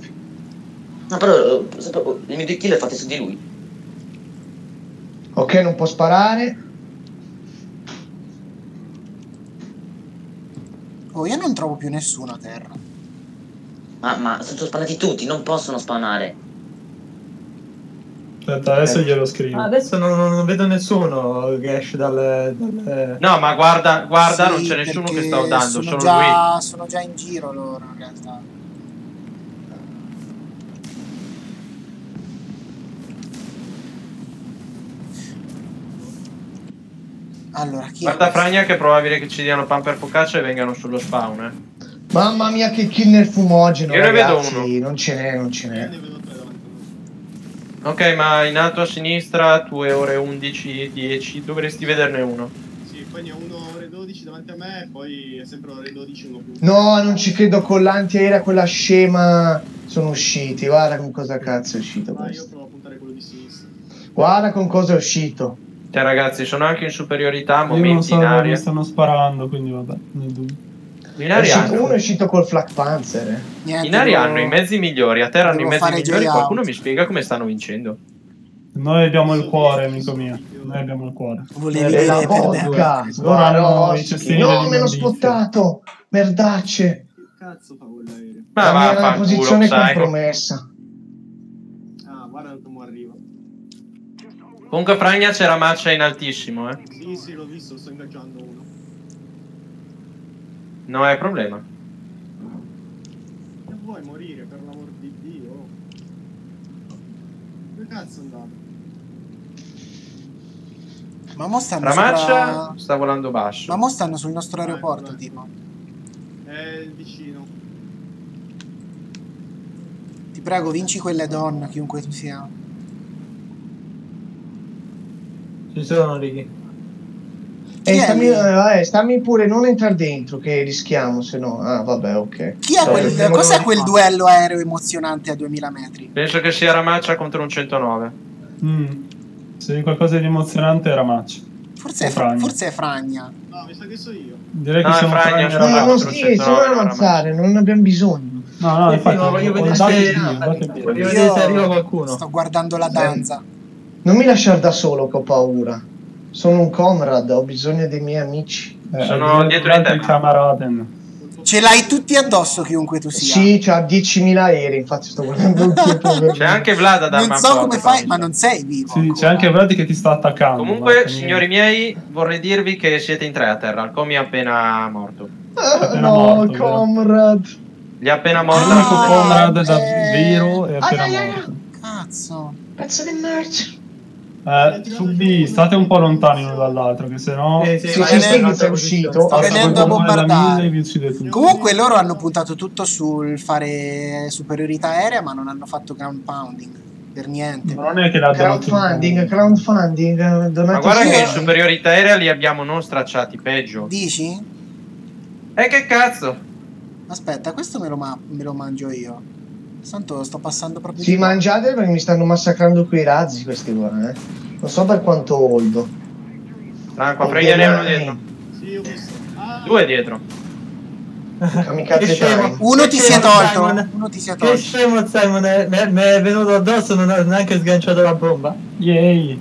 Speaker 8: No, però eh, il mio kill è fatto su di lui.
Speaker 3: Ok, non può sparare.
Speaker 2: Oh, io non trovo più nessuno a terra.
Speaker 8: Ma, ma sono spawnati tutti, non possono spawnare.
Speaker 5: Aspetta, adesso glielo scrivo.
Speaker 6: Adesso non, non vedo nessuno che esce dal... dal-
Speaker 4: No, ma guarda, guarda,
Speaker 2: Sì,
Speaker 4: non c'è nessuno che sta andando,
Speaker 2: sono
Speaker 4: solo
Speaker 2: già, Sono già in giro loro, in realtà. Allora, chi
Speaker 4: Guarda? Fragna che è probabile che ci diano pan per focaccia e vengano sullo spawn, eh.
Speaker 3: Mamma mia, che kill nel fumogeno.
Speaker 4: Io ne vedo
Speaker 3: ragazzi.
Speaker 4: uno.
Speaker 3: Non ce n'è, non ce
Speaker 7: Io
Speaker 3: n'è.
Speaker 4: Ok, ma in alto a sinistra, 2 ore 11, 10, dovresti vederne uno.
Speaker 7: Sì, poi ne ho uno ore 12 davanti a me e poi è sempre ore 12 uno più.
Speaker 3: No, non ci credo con l'antiaerea, quella scema. Sono usciti. Guarda con cosa cazzo è uscito
Speaker 7: Ah, io
Speaker 3: questo.
Speaker 7: provo a puntare quello di sinistra.
Speaker 3: Guarda con cosa è uscito.
Speaker 4: Cioè ragazzi, sono anche in superiorità,
Speaker 5: Io non
Speaker 4: momenti
Speaker 5: so
Speaker 4: in
Speaker 5: dove
Speaker 4: aria.
Speaker 5: stanno sparando, quindi vabbè, nel dubbio.
Speaker 4: In
Speaker 3: È
Speaker 4: aria,
Speaker 3: uscito- uno è
Speaker 4: hanno,
Speaker 3: uscito col Flak Panzer. eh.
Speaker 2: Niente,
Speaker 4: in aria
Speaker 2: devo-
Speaker 4: hanno i mezzi migliori, a terra hanno i mezzi migliori, qualcuno
Speaker 2: out.
Speaker 4: mi spiega come stanno vincendo.
Speaker 5: Noi abbiamo il cuore, amico mio. Noi abbiamo il cuore.
Speaker 2: Volevi
Speaker 3: E la
Speaker 2: dire
Speaker 5: hanno i
Speaker 3: Swarovski.
Speaker 5: cestini
Speaker 3: No,
Speaker 5: dell'immondizia.
Speaker 3: me l'ho spottato. Merdacce.
Speaker 7: Che cazzo fa quell'aereo?
Speaker 4: Ma
Speaker 3: La mia
Speaker 4: vaffanculo,
Speaker 3: posizione
Speaker 4: psycho.
Speaker 3: compromessa.
Speaker 4: Comunque Fragna c'era Maccia in altissimo, eh.
Speaker 7: Sì, sì, l'ho visto, sto ingaggiando uno.
Speaker 4: Non è problema.
Speaker 7: E vuoi morire, per l'amor di Dio? Dove cazzo andate?
Speaker 2: Ma mo stanno
Speaker 4: Ramaccia
Speaker 2: sopra-
Speaker 4: sta volando basso.
Speaker 2: Ma mo stanno sul nostro aeroporto,
Speaker 7: vai.
Speaker 2: tipo.
Speaker 7: È il vicino.
Speaker 2: Ti prego, vinci quelle donne, chiunque tu sia.
Speaker 6: Ci sono Ricky.
Speaker 2: Chi
Speaker 3: Eh,
Speaker 2: è
Speaker 3: stammi,
Speaker 2: lì?
Speaker 3: eh, eh, stammi pure, non entrare dentro che rischiamo, se no. Ah, vabbè, ok.
Speaker 2: Chi è
Speaker 3: Cioè,
Speaker 2: quel,
Speaker 3: abbiamo-
Speaker 2: cos'è quel duello aereo emozionante a 2000 metri?
Speaker 4: Penso che sia Ramaccia contro un 109.
Speaker 5: Mm. Se qualcosa di emozionante era match.
Speaker 2: Forse è,
Speaker 5: Fragna.
Speaker 2: forse è Fragna.
Speaker 7: No, mi sa che so io.
Speaker 5: Direi
Speaker 4: No,
Speaker 5: che
Speaker 4: è
Speaker 5: siamo
Speaker 4: Fragna,
Speaker 5: Fragna e
Speaker 4: sono
Speaker 3: No,
Speaker 5: Ramaccia.
Speaker 4: il
Speaker 3: scherzo,
Speaker 4: 109,
Speaker 3: non avanzare, non abbiamo bisogno.
Speaker 5: No, no,
Speaker 6: Sì,
Speaker 5: infatti,
Speaker 6: no, voglio vedere se arriva qualcuno.
Speaker 2: Sto guardando la danza.
Speaker 3: Non mi lasciare da solo che ho paura. Sono un comrade, ho bisogno dei miei amici.
Speaker 5: Eh,
Speaker 4: Sono
Speaker 5: eh,
Speaker 4: dietro di te.
Speaker 5: camaraden.
Speaker 2: Ce l'hai tutti addosso, chiunque tu sia.
Speaker 3: Sì, c'ha 10.000 aerei, infatti sto guardando tempo per
Speaker 4: C'è anche Vlad a darmi
Speaker 2: Non
Speaker 4: un
Speaker 2: so
Speaker 4: po'
Speaker 2: come fai, ma non sei vivo.
Speaker 5: Sì, c'è anche Vladi che ti sta attaccando.
Speaker 4: Comunque, signori miei, vorrei dirvi che siete in tre a terra. Il comi è appena morto.
Speaker 3: Ah,
Speaker 5: appena
Speaker 3: no,
Speaker 5: morto, vero?
Speaker 3: comrade.
Speaker 4: Gli è appena morto.
Speaker 2: Ah,
Speaker 5: L'unico Conrad
Speaker 2: eh.
Speaker 5: davvero è appena
Speaker 3: Ai, ai, ai.
Speaker 5: morto.
Speaker 2: Cazzo.
Speaker 3: Pezzo di merce.
Speaker 5: Eh, su B, state un po' lontani l'uno dall'altro, che sennò...
Speaker 6: Sì, sì,
Speaker 3: Sì,
Speaker 6: ma
Speaker 3: sì,
Speaker 6: un'altra
Speaker 3: è uscito.
Speaker 2: Sto
Speaker 3: Ah,
Speaker 2: venendo a bombardare. Comunque loro hanno puntato tutto sul fare superiorità aerea, ma non hanno fatto ground pounding. Per niente.
Speaker 5: Ma non è che l'abbiano
Speaker 3: Crowdfunding, crowdfunding. eh,
Speaker 4: Ma guarda che in superiorità aerea li abbiamo non stracciati, peggio.
Speaker 2: Dici?
Speaker 4: E che cazzo?
Speaker 2: Aspetta, questo me lo, ma- me lo mangio io. Tanto sto passando proprio
Speaker 3: Sì, mangiate perché mi stanno massacrando quei razzi questi qua, eh. Non so per quanto holdo.
Speaker 4: Franco, pregliene uno dietro.
Speaker 7: Sì, ho visto. Ah,
Speaker 4: Due dietro.
Speaker 6: Che.
Speaker 2: Uno ti
Speaker 6: Che
Speaker 2: si è
Speaker 6: scemo,
Speaker 2: tolto. Uno ti si è
Speaker 6: Che
Speaker 2: tolto.
Speaker 6: scemo Simon, è- mi è- venuto addosso, non ho neanche sganciato la bomba.
Speaker 5: Yay!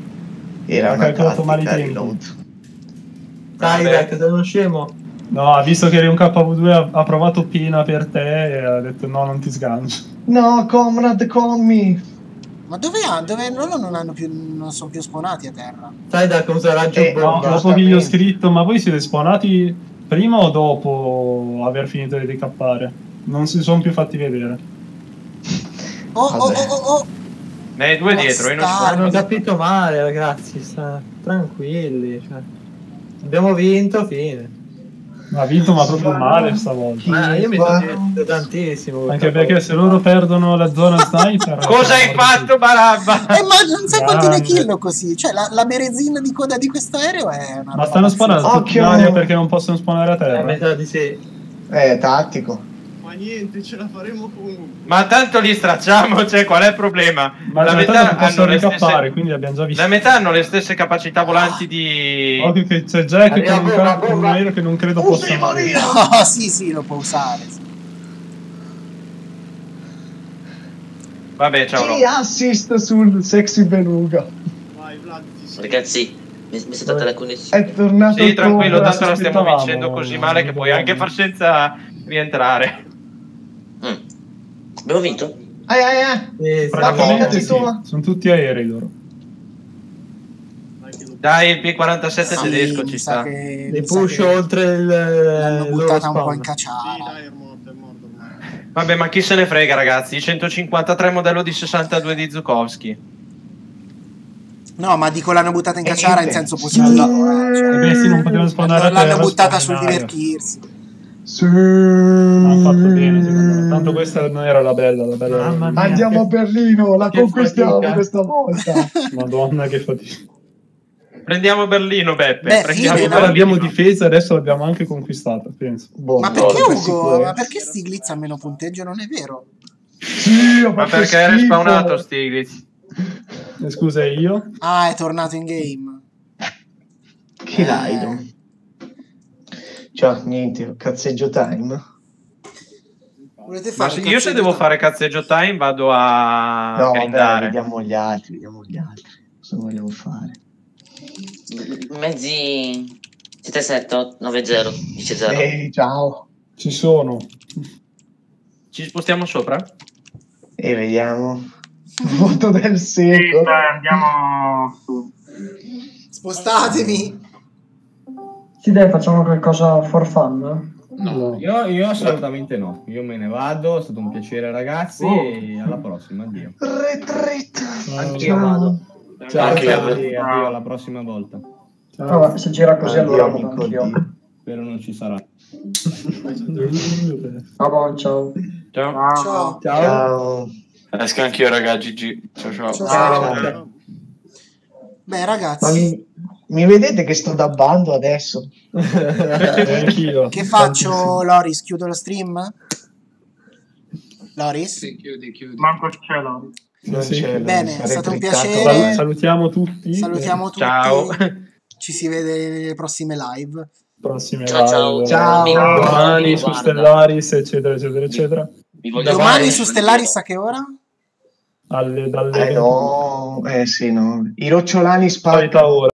Speaker 3: Era
Speaker 5: Ha
Speaker 3: una
Speaker 5: calcolato male i tempi.
Speaker 3: reload.
Speaker 6: Dai. Rack, sei uno scemo.
Speaker 5: No, ha visto che eri un KV2, ha, ha provato piena per te e ha detto no, non ti sgancio.
Speaker 3: No, comrade, commi.
Speaker 2: Ma dove ha? Dove loro non hanno più. non sono più spawnati a terra.
Speaker 6: Sai da cosa raggio
Speaker 3: Eh,
Speaker 5: No,
Speaker 6: bomba.
Speaker 5: dopo che gli ho scritto, ma voi siete spawnati prima o dopo aver finito di decappare? Non si sono più fatti vedere.
Speaker 2: Oh, oh,
Speaker 3: Vabbè.
Speaker 2: oh, oh, oh.
Speaker 4: Ne hai due dietro, io non so.
Speaker 6: Hanno capito male, ragazzi. Sta... Tranquilli. Cioè. Abbiamo vinto, fine.
Speaker 5: Ha vinto ma proprio male stavolta.
Speaker 6: Ma io mi sono tantissimo.
Speaker 5: Anche perché se loro perdono la zona sniper...
Speaker 4: Cosa hai fatto, Barabba?
Speaker 2: Eh, ma non sai quanti ne killo così? Cioè, la, la berezina di coda di questo aereo è una
Speaker 5: Ma stanno sparando tutti in
Speaker 3: Occhio!
Speaker 5: aria perché non possono spawnare a
Speaker 6: Eh,
Speaker 5: terra.
Speaker 6: mi sa di sì.
Speaker 3: Eh, tattico.
Speaker 7: Ma niente, ce la faremo comunque.
Speaker 4: Ma tanto li stracciamo, cioè qual è il problema?
Speaker 5: Ma
Speaker 4: la metà,
Speaker 5: non possono
Speaker 4: hanno le
Speaker 5: ricappare,
Speaker 4: stesse,
Speaker 5: quindi abbiamo già visto.
Speaker 4: la metà hanno le stesse capacità volanti di...
Speaker 5: Occhio che c'è Jack un,
Speaker 6: bomba,
Speaker 5: un aereo che non credo
Speaker 3: Oh,
Speaker 5: possa morire.
Speaker 2: No, sì, sì, lo può usare. sì.
Speaker 4: Vabbè, ciao.
Speaker 3: Sì, assist sul sexy beluga.
Speaker 7: Vai, Vlad, ti sei.
Speaker 8: Ragazzi, mi, mi saltate la connessione.
Speaker 3: È tornato
Speaker 4: Sì, tranquillo, tanto la stiamo vincendo così male che puoi anche far senza rientrare.
Speaker 8: Abbiamo vinto?
Speaker 3: Ai, ai, ai.
Speaker 6: Sì, sì.
Speaker 5: Praticamente sì, sono tutti aerei loro.
Speaker 4: Dai, il P47
Speaker 2: Sì,
Speaker 4: tedesco ci sta.
Speaker 2: che- sa
Speaker 6: push
Speaker 2: che
Speaker 6: oltre il.
Speaker 2: L'hanno buttata un po' in.
Speaker 7: Sì,
Speaker 2: cacciara.
Speaker 7: dai, è morto, è morto ormai.
Speaker 4: Vabbè, ma chi se ne frega, ragazzi? 153 modello di 62 di Zukovski.
Speaker 2: No, ma dico l'hanno buttata in
Speaker 3: Eh,
Speaker 2: cacciara in
Speaker 3: niente.
Speaker 2: senso positivo. eh, cioè,
Speaker 5: Eh beh, sì, non potevano spawnare
Speaker 2: l'hanno buttata sul
Speaker 5: in
Speaker 2: divertirsi.
Speaker 3: Sì.
Speaker 5: Hanno fatto bene. Tanto questa non era la bella, la bella.
Speaker 6: Mia.
Speaker 3: Andiamo a Berlino, la
Speaker 6: Che
Speaker 3: conquistiamo
Speaker 6: fatica.
Speaker 3: questa volta.
Speaker 5: Madonna che fatica.
Speaker 4: Prendiamo Berlino, Beppe.
Speaker 2: Beh,
Speaker 4: Prendiamo
Speaker 2: fine,
Speaker 5: Allora
Speaker 4: Berlino.
Speaker 5: l'abbiamo difesa, adesso l'abbiamo anche conquistata, penso.
Speaker 3: Boh,
Speaker 2: Ma perché
Speaker 3: per
Speaker 2: Ugo? Ma perché Stiglitz ha meno punteggio? Non è vero.
Speaker 3: Sì,
Speaker 4: Ma perché è
Speaker 3: schifo.
Speaker 4: respawnato Stiglitz?
Speaker 5: Eh, Scusa, io?
Speaker 2: Ah, è tornato in game.
Speaker 3: Che raido. Cioè, niente, cazzeggio time.
Speaker 2: Volete fare
Speaker 4: io se devo fare cazzeggio time vado a
Speaker 3: no, vabbè, vediamo gli altri, vediamo gli altri. Cosa vogliamo fare?
Speaker 8: Mezzi 77890 dice 0.
Speaker 3: Ehi, ciao.
Speaker 5: Ci sono.
Speaker 4: Ci spostiamo sopra?
Speaker 3: E vediamo. Voto del
Speaker 11: Sì,
Speaker 3: secolo.
Speaker 11: dai, andiamo su.
Speaker 2: Spostatemi.
Speaker 10: Sì, dai, facciamo qualcosa for fun.
Speaker 12: No, io, io assolutamente no. Io me ne vado. È stato un piacere, ragazzi. E alla prossima. Addio.
Speaker 6: Anche io vado.
Speaker 12: Ciao,
Speaker 3: Anche
Speaker 12: ciao,
Speaker 3: io.
Speaker 12: addio, addio, alla prossima volta.
Speaker 10: Vabbè, se gira così
Speaker 3: Addio,
Speaker 10: allora
Speaker 3: amico,
Speaker 10: anch'io.
Speaker 3: addio.
Speaker 12: Spero non ci sarà.
Speaker 10: Vabbè, ciao.
Speaker 9: Ciao.
Speaker 2: Ciao.
Speaker 3: Ciao.
Speaker 9: Esco anch'io, raga. GG. Ciao, ciao.
Speaker 2: Ciao.
Speaker 3: Ciao.
Speaker 2: Beh, ragazzi,
Speaker 3: mi, mi vedete che sto dabbando adesso?
Speaker 5: Anch'io.
Speaker 2: che faccio, Loris? Chiudo lo stream? Loris?
Speaker 9: Sì, chiudi, chiudi.
Speaker 11: Manco c'è.
Speaker 3: Non
Speaker 5: Sì.
Speaker 3: c'è,
Speaker 2: Bene, è stato un piacere.
Speaker 5: Sal- salutiamo tutti.
Speaker 2: Salutiamo tutti.
Speaker 4: Ciao.
Speaker 2: Ci si vede nelle prossime live.
Speaker 5: Prossime
Speaker 8: Ciao, ciao.
Speaker 5: live.
Speaker 3: Ciao.
Speaker 5: Domani su. Stellaris, eccetera, eccetera, eccetera.
Speaker 2: Domani
Speaker 8: bene.
Speaker 2: su Stellaris a che ora?
Speaker 5: Alle, dalle
Speaker 3: Eh no, eh sì no. I rocciolani
Speaker 5: ora.